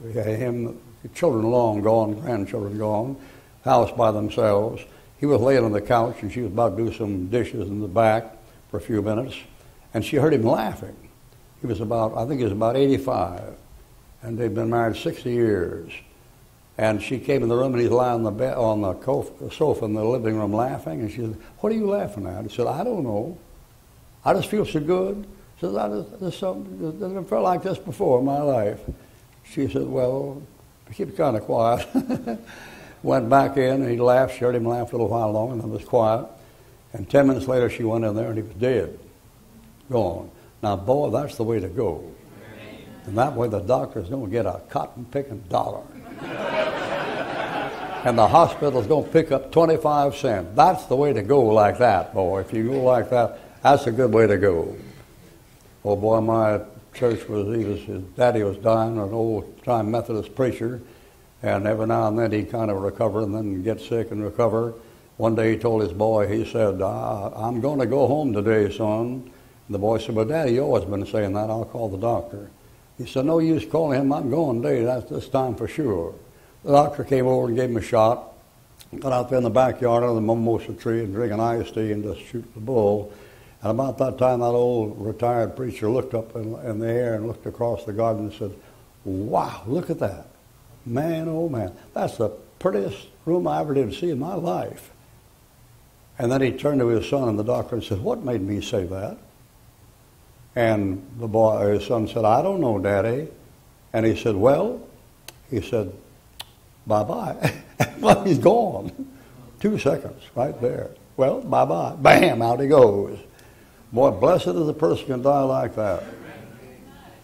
him children long gone, grandchildren gone, house by themselves. He was laying on the couch and she was about to do some dishes in the back for a few minutes, and she heard him laughing. He was about I think he was about 85, and they'd been married 60 years. And she came in the room and he's lying on the, bed, on the sofa in the living room laughing. And she said, What are you laughing at? He said, I don't know. I just feel so good. She said, I just, there's something, I never felt like this before in my life. She said, Well, keep kind of quiet. went back in and he laughed. She heard him laugh a little while longer and then was quiet. And 10 minutes later, she went in there and he was dead. Gone. Now, boy, that's the way to go. And that way the doctor's going to get a cotton picking dollar and the hospital's going to pick up 25 cents. That's the way to go like that, boy. If you go like that, that's a good way to go. Oh, boy, my church was, he was, his daddy was dying, an old-time Methodist preacher, and every now and then he'd kind of recover and then get sick and recover. One day he told his boy, he said, ah, I'm going to go home today, son. The boy said, well, Daddy, you always been saying that. I'll call the doctor. He said, no use calling him. I'm going today. That's this time for sure. The doctor came over and gave him a shot. Got out there in the backyard under the mimosa tree and drinking iced tea and just shoot the bull. And about that time, that old retired preacher looked up in, in the air and looked across the garden and said, Wow, look at that. Man, oh man, that's the prettiest room I ever did see in my life. And then he turned to his son and the doctor and said, What made me say that? And the boy, his son said, I don't know, Daddy. And he said, Well, he said, bye bye. well, he's gone. Two seconds right there. Well, bye bye. Bam, out he goes. Boy, blessed is the person who can die like that.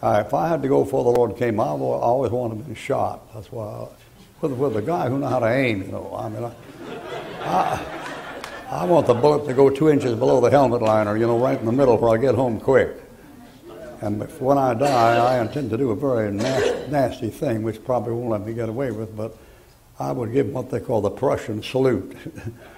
If I had to go before the Lord came, I always wanted to be shot. That's why, I, with, with a guy who knows how to aim, you know. I mean, I, I, I want the bullet to go two inches below the helmet liner, you know, right in the middle where I get home quick. And when I die, I intend to do a very nasty, nasty thing, which probably won't let me get away with, but I would give what they call the Prussian salute.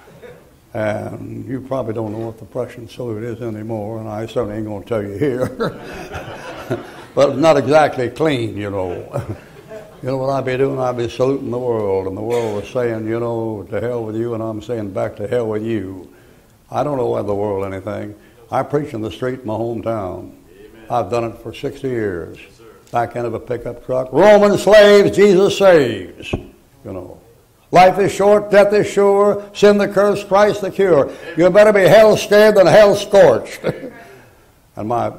and you probably don't know what the Prussian salute is anymore, and I certainly ain't going to tell you here. but it's not exactly clean, you know. you know what I'd be doing? I'd be saluting the world, and the world was saying, you know, to hell with you, and I'm saying back to hell with you. I don't know the world anything. I preach in the street in my hometown. Amen. I've done it for 60 years. Yes, Back end of a pickup truck. Roman slaves, Jesus saves you know. Life is short, death is sure, sin the curse, Christ the cure. You better be hell scared than hell scorched. and my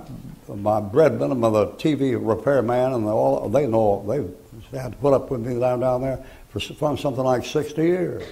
my brethren, my the TV repairman, and all they know they had to put up with me down down there for from something like 60 years.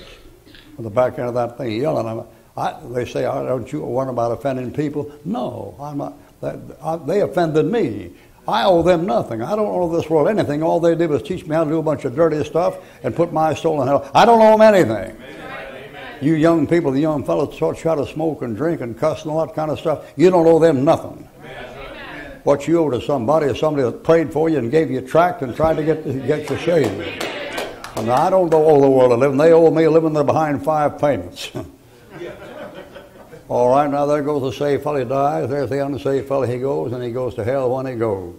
On the back end of that thing, yelling. I, they say, oh, "Don't you worry about offending people?" No, I'm not. That, I, they offended me. I owe them nothing. I don't owe this world anything. All they did was teach me how to do a bunch of dirty stuff and put my soul in hell. I don't owe them anything. Amen. You young people, the young fellows try to smoke and drink and cuss and all that kind of stuff. You don't owe them nothing. Amen. What you owe to somebody is somebody that prayed for you and gave you a tract and tried to get, get you saved. And I don't owe the world a living. They owe me a living. They're behind five payments. All right, now there goes the saved fellow, he dies. There's the unsaved fellow, he goes, and he goes to hell when he goes.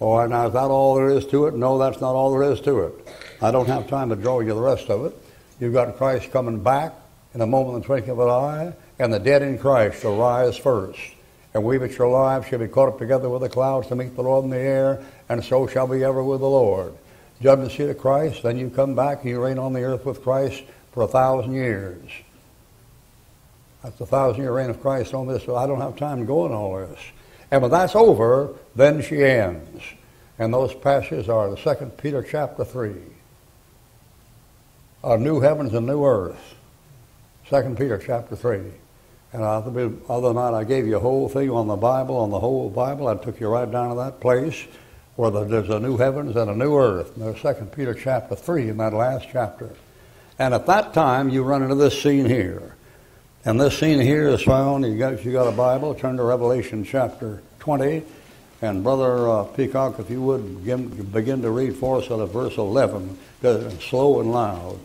All right, now is that all there is to it? No, that's not all there is to it. I don't have time to draw you the rest of it. You've got Christ coming back in a moment the twinkling of an eye, and the dead in Christ shall rise first. And we which are alive shall be caught up together with the clouds to meet the Lord in the air, and so shall be ever with the Lord. Judgment seat of Christ, then you come back and you reign on the earth with Christ for a thousand years. That's the thousand year reign of Christ on this. So I don't have time to go in all this. And when that's over, then she ends. And those passages are the second Peter chapter three. A new heavens and new earth. Second Peter chapter three. And other than that, I gave you a whole thing on the Bible, on the whole Bible. I took you right down to that place where there's a new heavens and a new earth. And there's Second Peter chapter three in that last chapter. And at that time, you run into this scene here. And this scene here is found, if you got a Bible, turn to Revelation chapter 20. And Brother uh, Peacock, if you would begin, begin to read for us out of verse 11, slow and loud.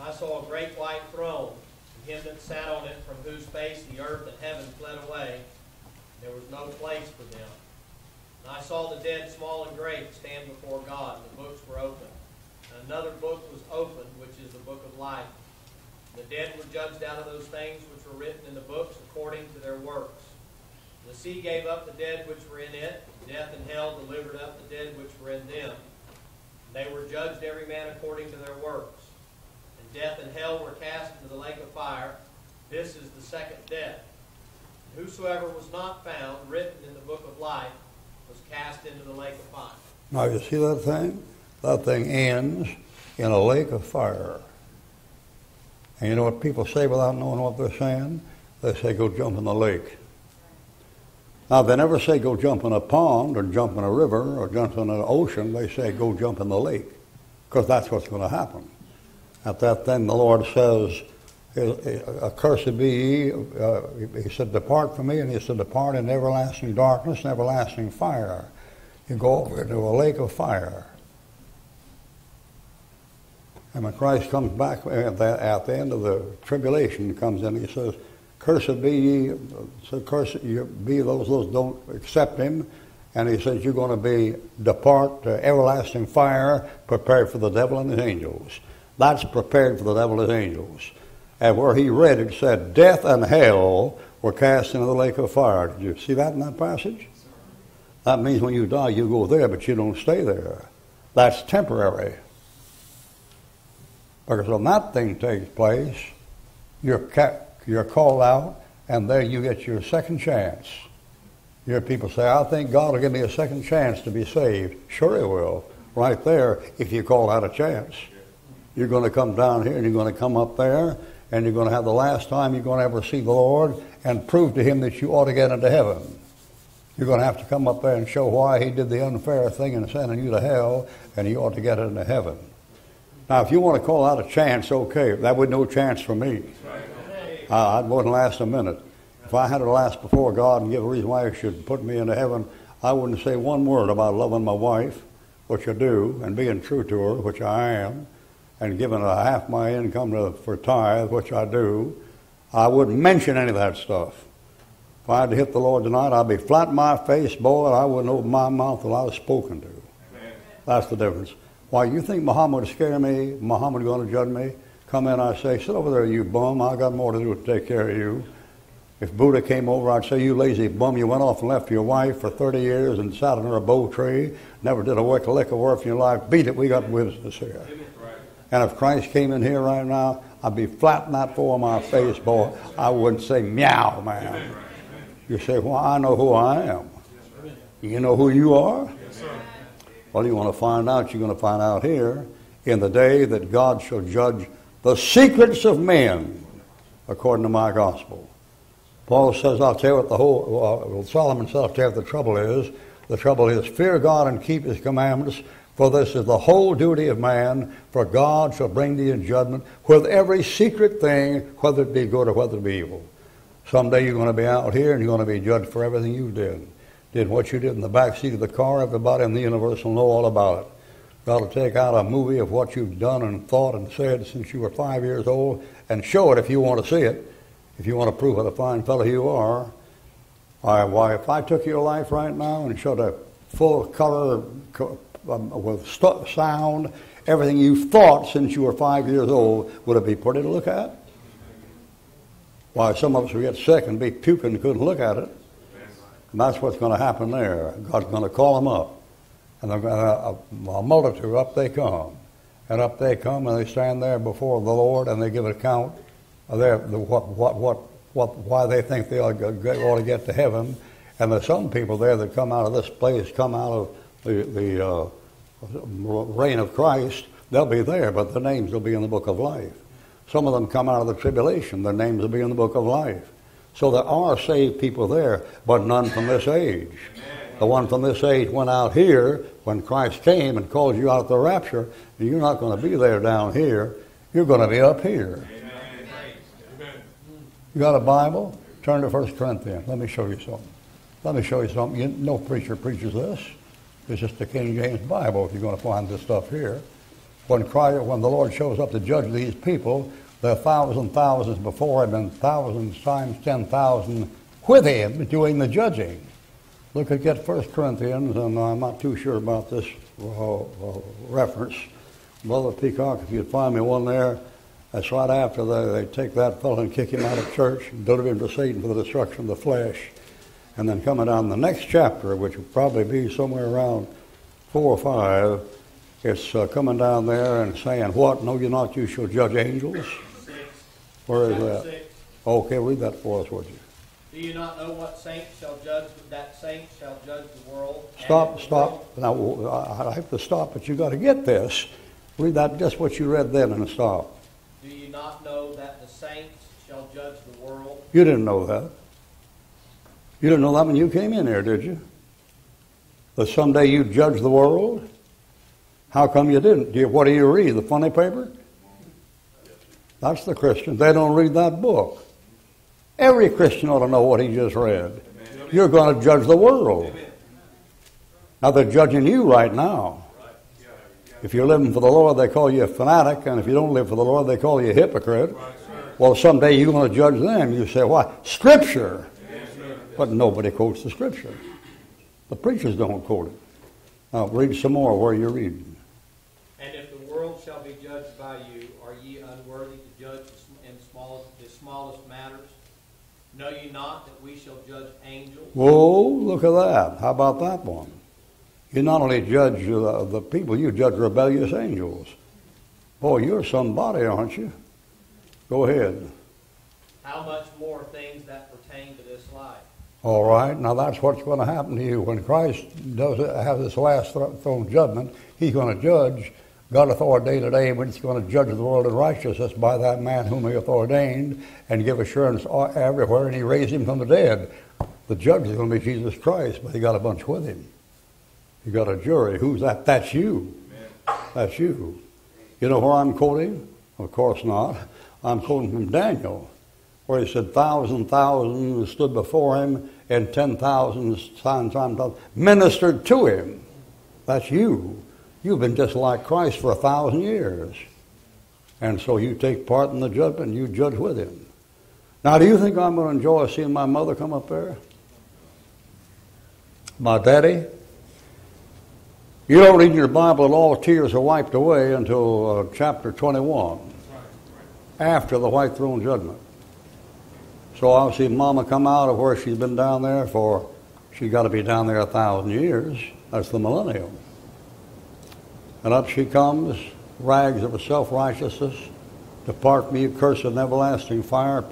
I saw a great white throne, and him that sat on it, from whose face the earth and heaven fled away. There was no place for them. And I saw the dead, small and great, stand before God, and the books were opened another book was opened, which is the book of life. The dead were judged out of those things which were written in the books according to their works. The sea gave up the dead which were in it. Death and hell delivered up the dead which were in them. They were judged every man according to their works. And death and hell were cast into the lake of fire. This is the second death. And whosoever was not found written in the book of life was cast into the lake of fire. Now you see that thing? That thing ends in a lake of fire. And you know what people say without knowing what they're saying? They say, go jump in the lake. Now, they never say go jump in a pond or jump in a river or jump in an ocean. They say go jump in the lake because that's what's going to happen. At that then the Lord says, Accursed be ye. Uh, he said, Depart from me. And he said, Depart in everlasting darkness and everlasting fire. You go over into a lake of fire. And when Christ comes back uh, at the, at the end of the tribulation, he comes in, he says, Cursed be ye, so cursed be those those don't accept him. And he says, You're going to be depart to everlasting fire, prepared for the devil and his angels. That's prepared for the devil and his angels. And where he read it said, Death and hell were cast into the lake of fire. Did you see that in that passage? That means when you die, you go there, but you don't stay there. That's temporary. Because when that thing takes place, you're, kept, you're called out, and there you get your second chance. You hear people say, I think God will give me a second chance to be saved. Sure, He will. Right there, if you call out a chance. You're going to come down here and you're going to come up there and you're going to have the last time you're going to ever see the Lord and prove to Him that you ought to get into heaven. You're going to have to come up there and show why He did the unfair thing in sending you to hell and you ought to get into heaven. Now, if you want to call out a chance, okay. That would no chance for me. Uh, I wouldn't last a minute. If I had to last before God and give a reason why He should put me into heaven, I wouldn't say one word about loving my wife, which I do, and being true to her, which I am, and giving a half my income to, for tithe, which I do. I wouldn't mention any of that stuff. If I had to hit the Lord tonight, I'd be flat in my face, boy, and I wouldn't open my mouth till I was spoken to. Amen. That's the difference. Why, you think Muhammad would scare me? Muhammad going to judge me? Come in, I say, sit over there, you bum. I got more to do to take care of you. If Buddha came over, I'd say, You lazy bum, you went off and left your wife for 30 years and sat under a bo tree, never did a lick a lick of work in your life. Beat it, we got business here. And if Christ came in here right now, I'd be flatting that for my face, boy. I wouldn't say meow, man. You say, Well, I know who I am. You know who you are? Well, you want to find out, you're going to find out here in the day that God shall judge the secrets of men according to my gospel. Paul says, I'll tell you what the whole, uh, well, Solomon says, I'll tell you what the trouble is. The trouble is, fear God and keep his commandments, for this is the whole duty of man, for God shall bring thee in judgment with every secret thing, whether it be good or whether it be evil. Someday you're going to be out here and you're going to be judged for everything you did. Did what you did in the back seat of the car, everybody in the universe will know all about it. Got to take out a movie of what you've done and thought and said since you were five years old and show it if you want to see it, if you want to prove what a fine fellow you are. Why, why if I took your life right now and showed a full color um, with st- sound, everything you thought since you were five years old, would it be pretty to look at? Why, some of us would get sick and be puking and couldn't look at it. And that's what's going to happen there. God's going to call them up and a, a, a multitude, up they come. And up they come, and they stand there before the Lord, and they give an account of their, the, what, what, what, what, why they think they ought to, get to heaven. And there's some people there that come out of this place, come out of the, the uh, reign of Christ. They'll be there, but their names will be in the book of life. Some of them come out of the tribulation. Their names will be in the book of life. So there are saved people there, but none from this age. The one from this age went out here when Christ came and called you out of the rapture. You're not going to be there down here. You're going to be up here. You got a Bible? Turn to 1 Corinthians. Let me show you something. Let me show you something. You, no preacher preaches this. It's just the King James Bible if you're going to find this stuff here. When, Christ, when the Lord shows up to judge these people, there are thousands thousands before him and thousands times 10,000 with him doing the judging. Look at get 1 Corinthians, and I'm not too sure about this uh, uh, reference. Brother Peacock, if you'd find me one there, that's right after they, they take that fellow and kick him out of church deliver him to Satan for the destruction of the flesh. And then coming down the next chapter, which will probably be somewhere around four or five, it's uh, coming down there and saying, What? No, you're not. You shall judge angels. Where is that? Okay, read that for us, would you? Do you not know what saint shall judge that saint shall judge the world? Stop, stop. World? Now I have to stop, but you got to get this. Read that just what you read then and stop. Do you not know that the saints shall judge the world? You didn't know that. You didn't know that when you came in here, did you? That someday you'd judge the world? How come you didn't? Do you, what do you read? The funny paper? That's the Christian. They don't read that book. Every Christian ought to know what he just read. You're going to judge the world. Now they're judging you right now. If you're living for the Lord, they call you a fanatic, and if you don't live for the Lord, they call you a hypocrite. Well, someday you're going to judge them. You say, why? Scripture. But nobody quotes the Scripture. The preachers don't quote it. Now, read some more where you're reading. And if the world shall be judged by you, are ye unworthy to judge in smallest, the smallest matters? Know ye not that we shall judge angels? Whoa, look at that. How about that one? You not only judge uh, the people, you judge rebellious angels. Boy, you're somebody, aren't you? Go ahead. How much more things that pertain to this life? All right, now that's what's going to happen to you. When Christ does it, have this last throne judgment, he's going to judge God hath ordained a day when he's going to judge the world in righteousness by that man whom he hath ordained and give assurance everywhere, and he raised him from the dead. The judge is going to be Jesus Christ, but he got a bunch with him. You got a jury. Who's that? That's you. That's you. You know where I'm quoting? Of course not. I'm quoting from Daniel, where he said, thousand thousands stood before him, and ten thousands times ministered to him. That's you. You've been just like Christ for a thousand years. And so you take part in the judgment and you judge with him. Now, do you think I'm going to enjoy seeing my mother come up there? My daddy? You don't read in your Bible that all tears are wiped away until uh, chapter 21, after the white throne judgment. So I'll see Mama come out of where she's been down there for, she's got to be down there a thousand years. That's the millennium. And up she comes, rags of a self-righteousness, depart me, cursed and everlasting fire.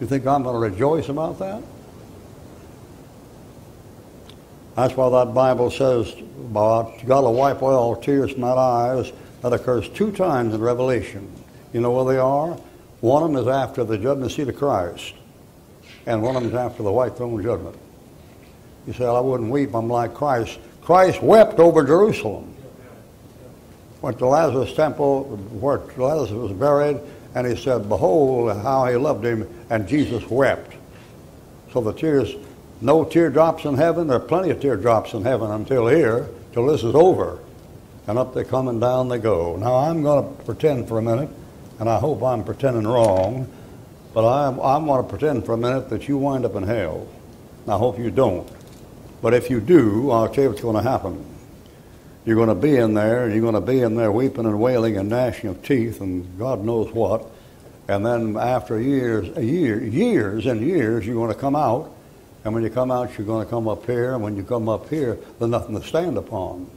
You think I'm going to rejoice about that? That's why that Bible says about God will wipe away all tears from my eyes. That occurs two times in Revelation. You know where they are? One of them is after the judgment seat of Christ, and one of them is after the white throne judgment. You say, I wouldn't weep. I'm like Christ. Christ wept over Jerusalem. Went to Lazarus' temple where Lazarus was buried, and he said, Behold how he loved him, and Jesus wept. So the tears no teardrops in heaven. There are plenty of teardrops in heaven until here, till this is over. And up they come and down they go. Now I'm going to pretend for a minute, and I hope I'm pretending wrong, but I, I want to pretend for a minute that you wind up in hell. And I hope you don't. But if you do, I'll tell you what's going to happen. You're going to be in there, and you're going to be in there weeping and wailing and gnashing of teeth and God knows what. And then after years, year, years and years, you're going to come out and when you come out, you're going to come up here. And when you come up here, there's nothing to stand upon.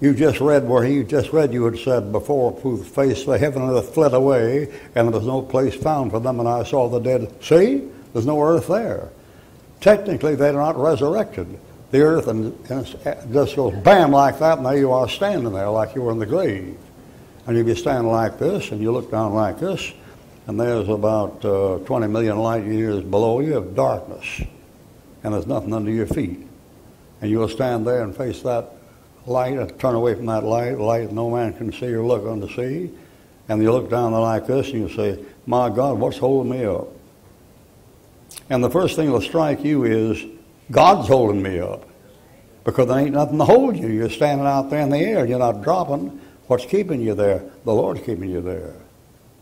You just read where he just read you had said before whose face the heaven and earth fled away, and there was no place found for them, and I saw the dead. See? There's no earth there. Technically, they're not resurrected. The earth and, and just goes bam like that, and there you are standing there like you were in the grave. And if you stand like this and you look down like this, and there's about uh, 20 million light years below you of darkness, and there's nothing under your feet. And you'll stand there and face that light and turn away from that light, light no man can see or look on the sea. And you look down there like this and you say, My God, what's holding me up? And the first thing that'll strike you is, God's holding me up. Because there ain't nothing to hold you. You're standing out there in the air. You're not dropping. What's keeping you there? The Lord's keeping you there.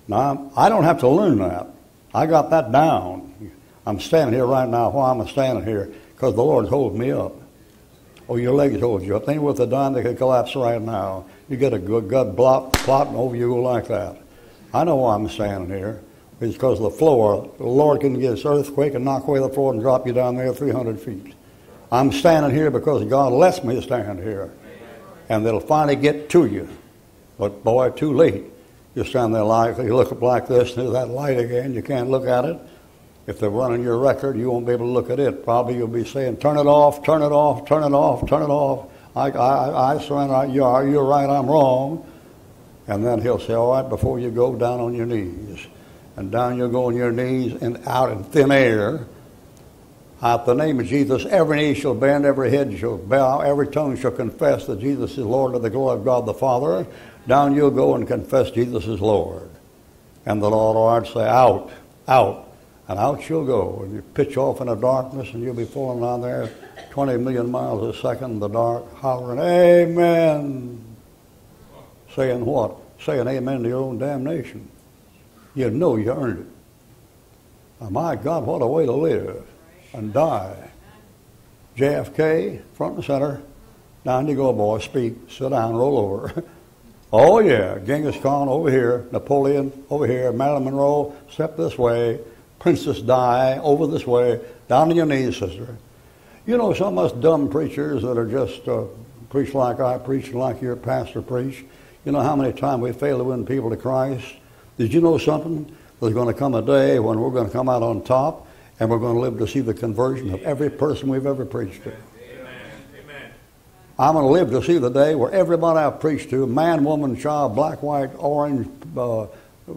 Now, I don't have to learn that. I got that down. I'm standing here right now. Why am I standing here? Because the Lord's holding me up. Oh, your legs hold you up. They ain't worth a dime. They could collapse right now. You get a good gut blot, plotting over you like that. I know why I'm standing here. It's because the floor, the Lord can get this earthquake and knock away the floor and drop you down there 300 feet. I'm standing here because God lets me stand here. And they'll finally get to you. But boy, too late. You stand there like, you look up like this, and there's that light again. You can't look at it. If they're running your record, you won't be able to look at it. Probably you'll be saying, turn it off, turn it off, turn it off, turn it off. I, I, I surrender. You are, you're right, I'm wrong. And then he'll say, all right, before you go, down on your knees. And down you'll go on your knees and out in thin air. At the name of Jesus, every knee shall bend, every head shall bow, every tongue shall confess that Jesus is Lord of the glory of God the Father. Down you'll go and confess Jesus is Lord. And the Lord Lord say, out, out. And out you'll go. And you pitch off in the darkness and you'll be falling down there 20 million miles a second in the dark, hollering, Amen. Saying what? Saying amen to your own damnation. You know you earned it. Oh, my God, what a way to live and die. JFK, front and center. Down you go, boy. Speak. Sit down. Roll over. Oh, yeah. Genghis Khan over here, Napoleon over here, Marilyn Monroe, step this way, Princess Di over this way, down on your knees, sister. You know, some of us dumb preachers that are just uh, preach like I preach and like your pastor preach. You know how many times we fail to win people to Christ? Did you know something? There's going to come a day when we're going to come out on top and we're going to live to see the conversion of every person we've ever preached to. Amen. I'm going to live to see the day where everybody I've preached to, man, woman, child, black, white, orange, uh,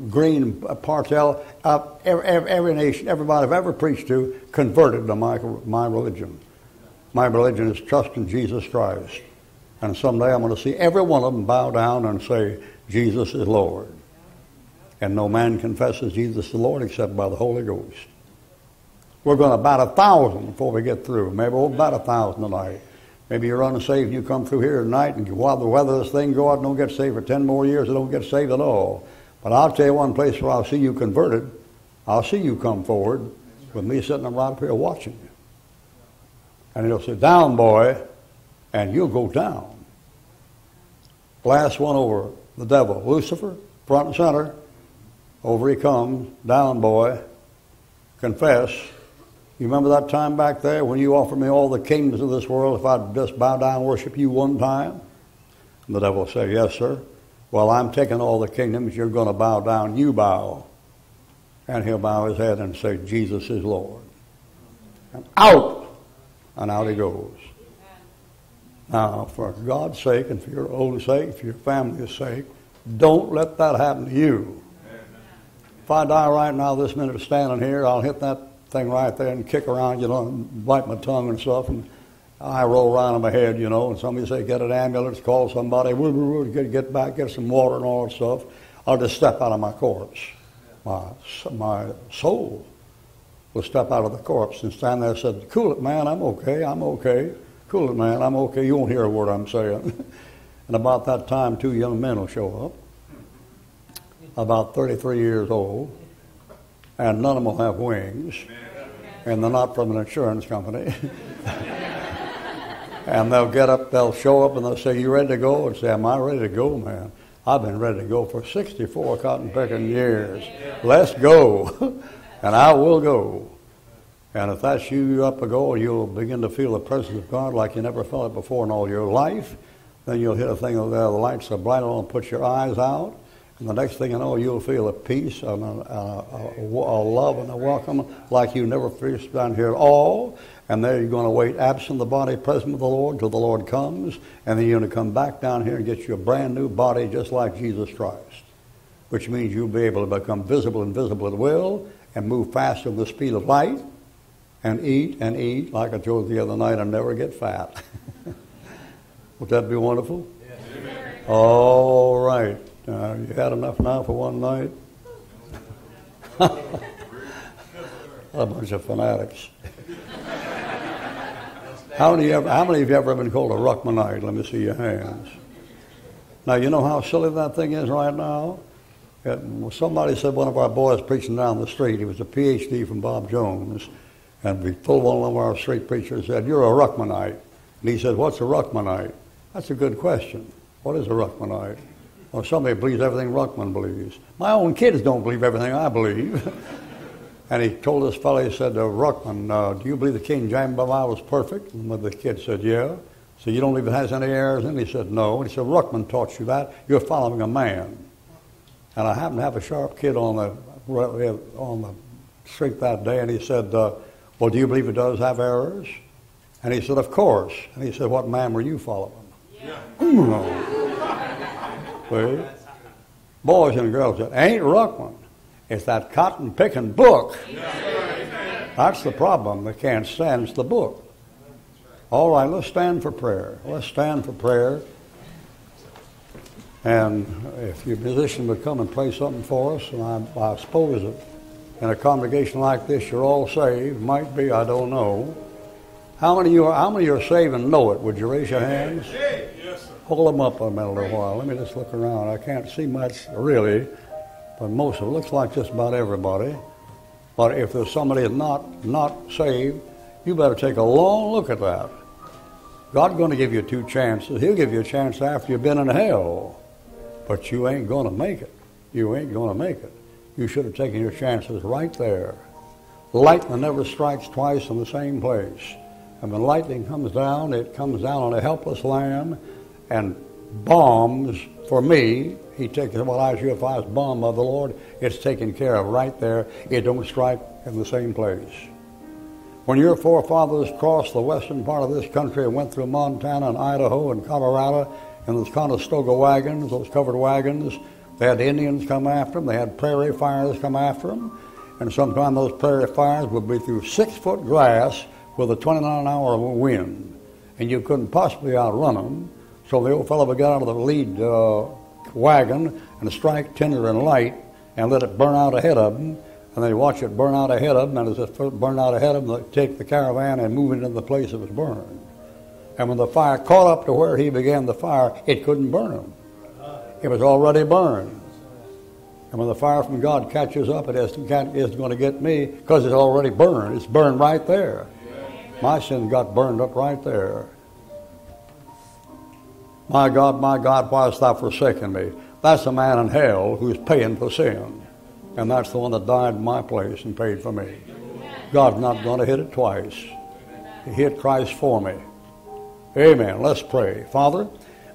green, partel, uh, every, every, every, nation, everybody I've ever preached to, converted to my, my religion. My religion is trust in Jesus Christ. And someday I'm going to see every one of them bow down and say, Jesus is Lord. And no man confesses Jesus the Lord except by the Holy Ghost. We're going to about a thousand before we get through. Maybe we'll about a thousand tonight. Maybe you're unsaved and you come through here tonight and while the weather this thing go out and don't get saved for 10 more years, they don't get saved at all. But I'll tell you one place where I'll see you converted. I'll see you come forward with me sitting right up here watching you. And he'll say, down, boy, and you'll go down. Last one over, the devil, Lucifer, front and center. Over he comes, down, boy, confess. You remember that time back there when you offered me all the kingdoms of this world if I'd just bow down and worship you one time? And the devil say, Yes, sir. Well, I'm taking all the kingdoms. You're going to bow down. You bow. And he'll bow his head and say, Jesus is Lord. And out. And out he goes. Now, for God's sake and for your own sake, for your family's sake, don't let that happen to you. If I die right now, this minute standing here, I'll hit that thing right there and kick around, you know, and bite my tongue and stuff, and I roll around in my head, you know, and somebody say, get an ambulance, call somebody, woo, woo, get, get back, get some water and all that stuff. I'll just step out of my corpse. My, my soul will step out of the corpse and stand there and say, cool it, man, I'm okay, I'm okay. Cool it, man, I'm okay. You won't hear a word I'm saying. and about that time, two young men will show up about 33 years old, and none of them will have wings, and they're not from an insurance company. and they'll get up, they'll show up, and they'll say, "You ready to go?" And say, "Am I ready to go, man? I've been ready to go for 64 cotton picking years. Let's go, and I will go." And if that's you, you're up a goal, you'll begin to feel the presence of God like you never felt it before in all your life. Then you'll hit a thing over there, the lights are bright on, put your eyes out. And the next thing you know, you'll feel a peace and a, a, a, a love and a welcome like you never faced down here at all. And there you're going to wait absent the body, present with the Lord, till the Lord comes. And then you're going to come back down here and get you a brand new body just like Jesus Christ. Which means you'll be able to become visible and visible at will and move faster than the speed of light and eat and eat, like I told you the other night, and never get fat. Would that be wonderful? Yes. All right. Uh, you had enough now for one night? a bunch of fanatics. how, many ever, how many of you ever been called a Ruckmanite? Let me see your hands. Now, you know how silly that thing is right now? It, somebody said one of our boys preaching down the street, he was a PhD from Bob Jones, and we pulled one of our street preachers, said, You're a Ruckmanite. And he said, What's a Ruckmanite? That's a good question. What is a Ruckmanite? Well, somebody believes everything Ruckman believes. My own kids don't believe everything I believe. and he told this fellow, he said, uh, Ruckman, uh, do you believe the King James Bible was perfect? And the kid said, yeah. So you don't believe it has any errors in it? He said, no. And he said, Ruckman taught you that. You're following a man. And I happened to have a sharp kid on the, on the street that day, and he said, uh, well, do you believe it does have errors? And he said, of course. And he said, what man were you following? Yeah. See? Boys and girls, it ain't Ruckman. It's that cotton picking book. That's the problem. They can't stand it's the book. All right, let's stand for prayer. Let's stand for prayer. And if your musician would come and play something for us, and I, I suppose in a congregation like this you're all saved. Might be, I don't know. How many of you are, how many are saved and know it? Would you raise your hands? Hold them up a minute, while. Let me just look around. I can't see much really, but most of it looks like just about everybody. But if there's somebody not not saved, you better take a long look at that. God's going to give you two chances. He'll give you a chance after you've been in hell, but you ain't going to make it. You ain't going to make it. You should have taken your chances right there. Lightning never strikes twice in the same place. And when lightning comes down, it comes down on a helpless lamb and bombs, for me, he takes well, I was bomb of the Lord, it's taken care of right there. It don't strike in the same place. When your forefathers crossed the western part of this country and went through Montana and Idaho and Colorado in those Conestoga wagons, those covered wagons, they had Indians come after them. They had prairie fires come after them. And sometimes those prairie fires would be through six foot grass with a 29 hour wind. And you couldn't possibly outrun them. So the old fellow would get out of the lead uh, wagon and strike tinder and light and let it burn out ahead of them. And they watch it burn out ahead of them. And as it burned out ahead of them, they take the caravan and move it into the place it was burned. And when the fire caught up to where he began the fire, it couldn't burn them. It was already burned. And when the fire from God catches up, it isn't, going to get me because it's already burned. It's burned right there. My sin got burned up right there. My God, my God, why hast thou forsaken me? That's a man in hell who's paying for sin. And that's the one that died in my place and paid for me. God's not going to hit it twice. He hit Christ for me. Amen. Let's pray. Father,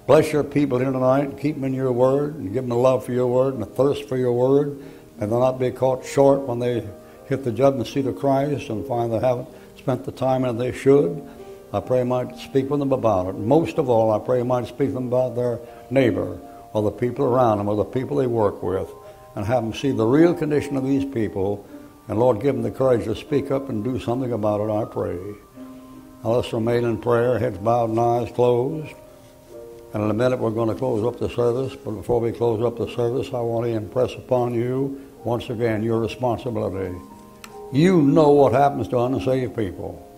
bless your people here tonight. Keep them in your word and give them a love for your word and a thirst for your word. And they'll not be caught short when they hit the judgment seat of Christ and find they haven't spent the time that they should. I pray you might speak with them about it. Most of all, I pray you might speak to them about their neighbor or the people around them or the people they work with and have them see the real condition of these people. And Lord, give them the courage to speak up and do something about it, I pray. Now let's remain in prayer, heads bowed and eyes closed. And in a minute we're going to close up the service. But before we close up the service, I want to impress upon you once again your responsibility. You know what happens to unsaved people.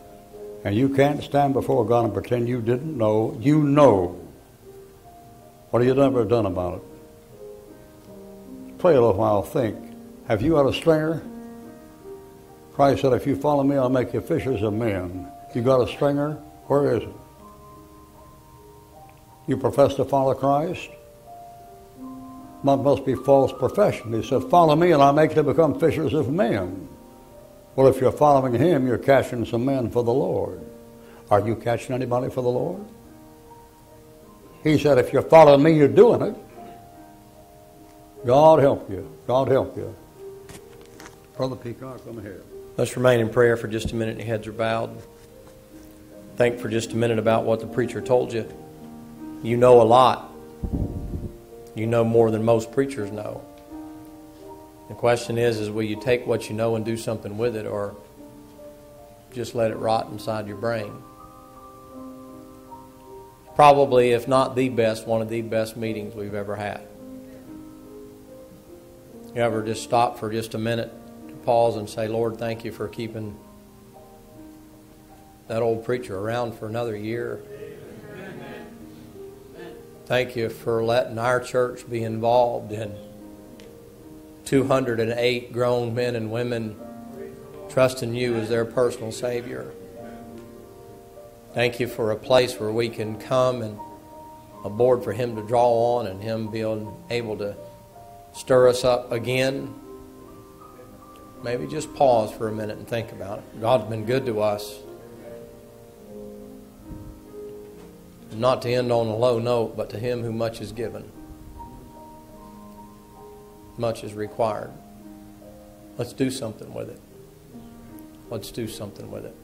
And you can't stand before God and pretend you didn't know. You know. What have you ever done about it? Pray a little while, think. Have you had a stringer? Christ said, if you follow me, I'll make you fishers of men. You got a stringer? Where is it? You profess to follow Christ? That must be false profession. He said, Follow me and I'll make you become fishers of men. Well, if you're following him, you're catching some men for the Lord. Are you catching anybody for the Lord? He said, If you're following me, you're doing it. God help you. God help you. Brother Peacock, come here. Let's remain in prayer for just a minute. Your heads are bowed. Think for just a minute about what the preacher told you. You know a lot. You know more than most preachers know. The question is, is will you take what you know and do something with it or just let it rot inside your brain? Probably, if not the best, one of the best meetings we've ever had. You ever just stop for just a minute to pause and say, Lord, thank you for keeping that old preacher around for another year. Thank you for letting our church be involved in 208 grown men and women trusting you as their personal Savior. Thank you for a place where we can come and a board for Him to draw on and Him being able to stir us up again maybe just pause for a minute and think about it. God's been good to us. Not to end on a low note, but to him who much is given, much is required. Let's do something with it. Let's do something with it.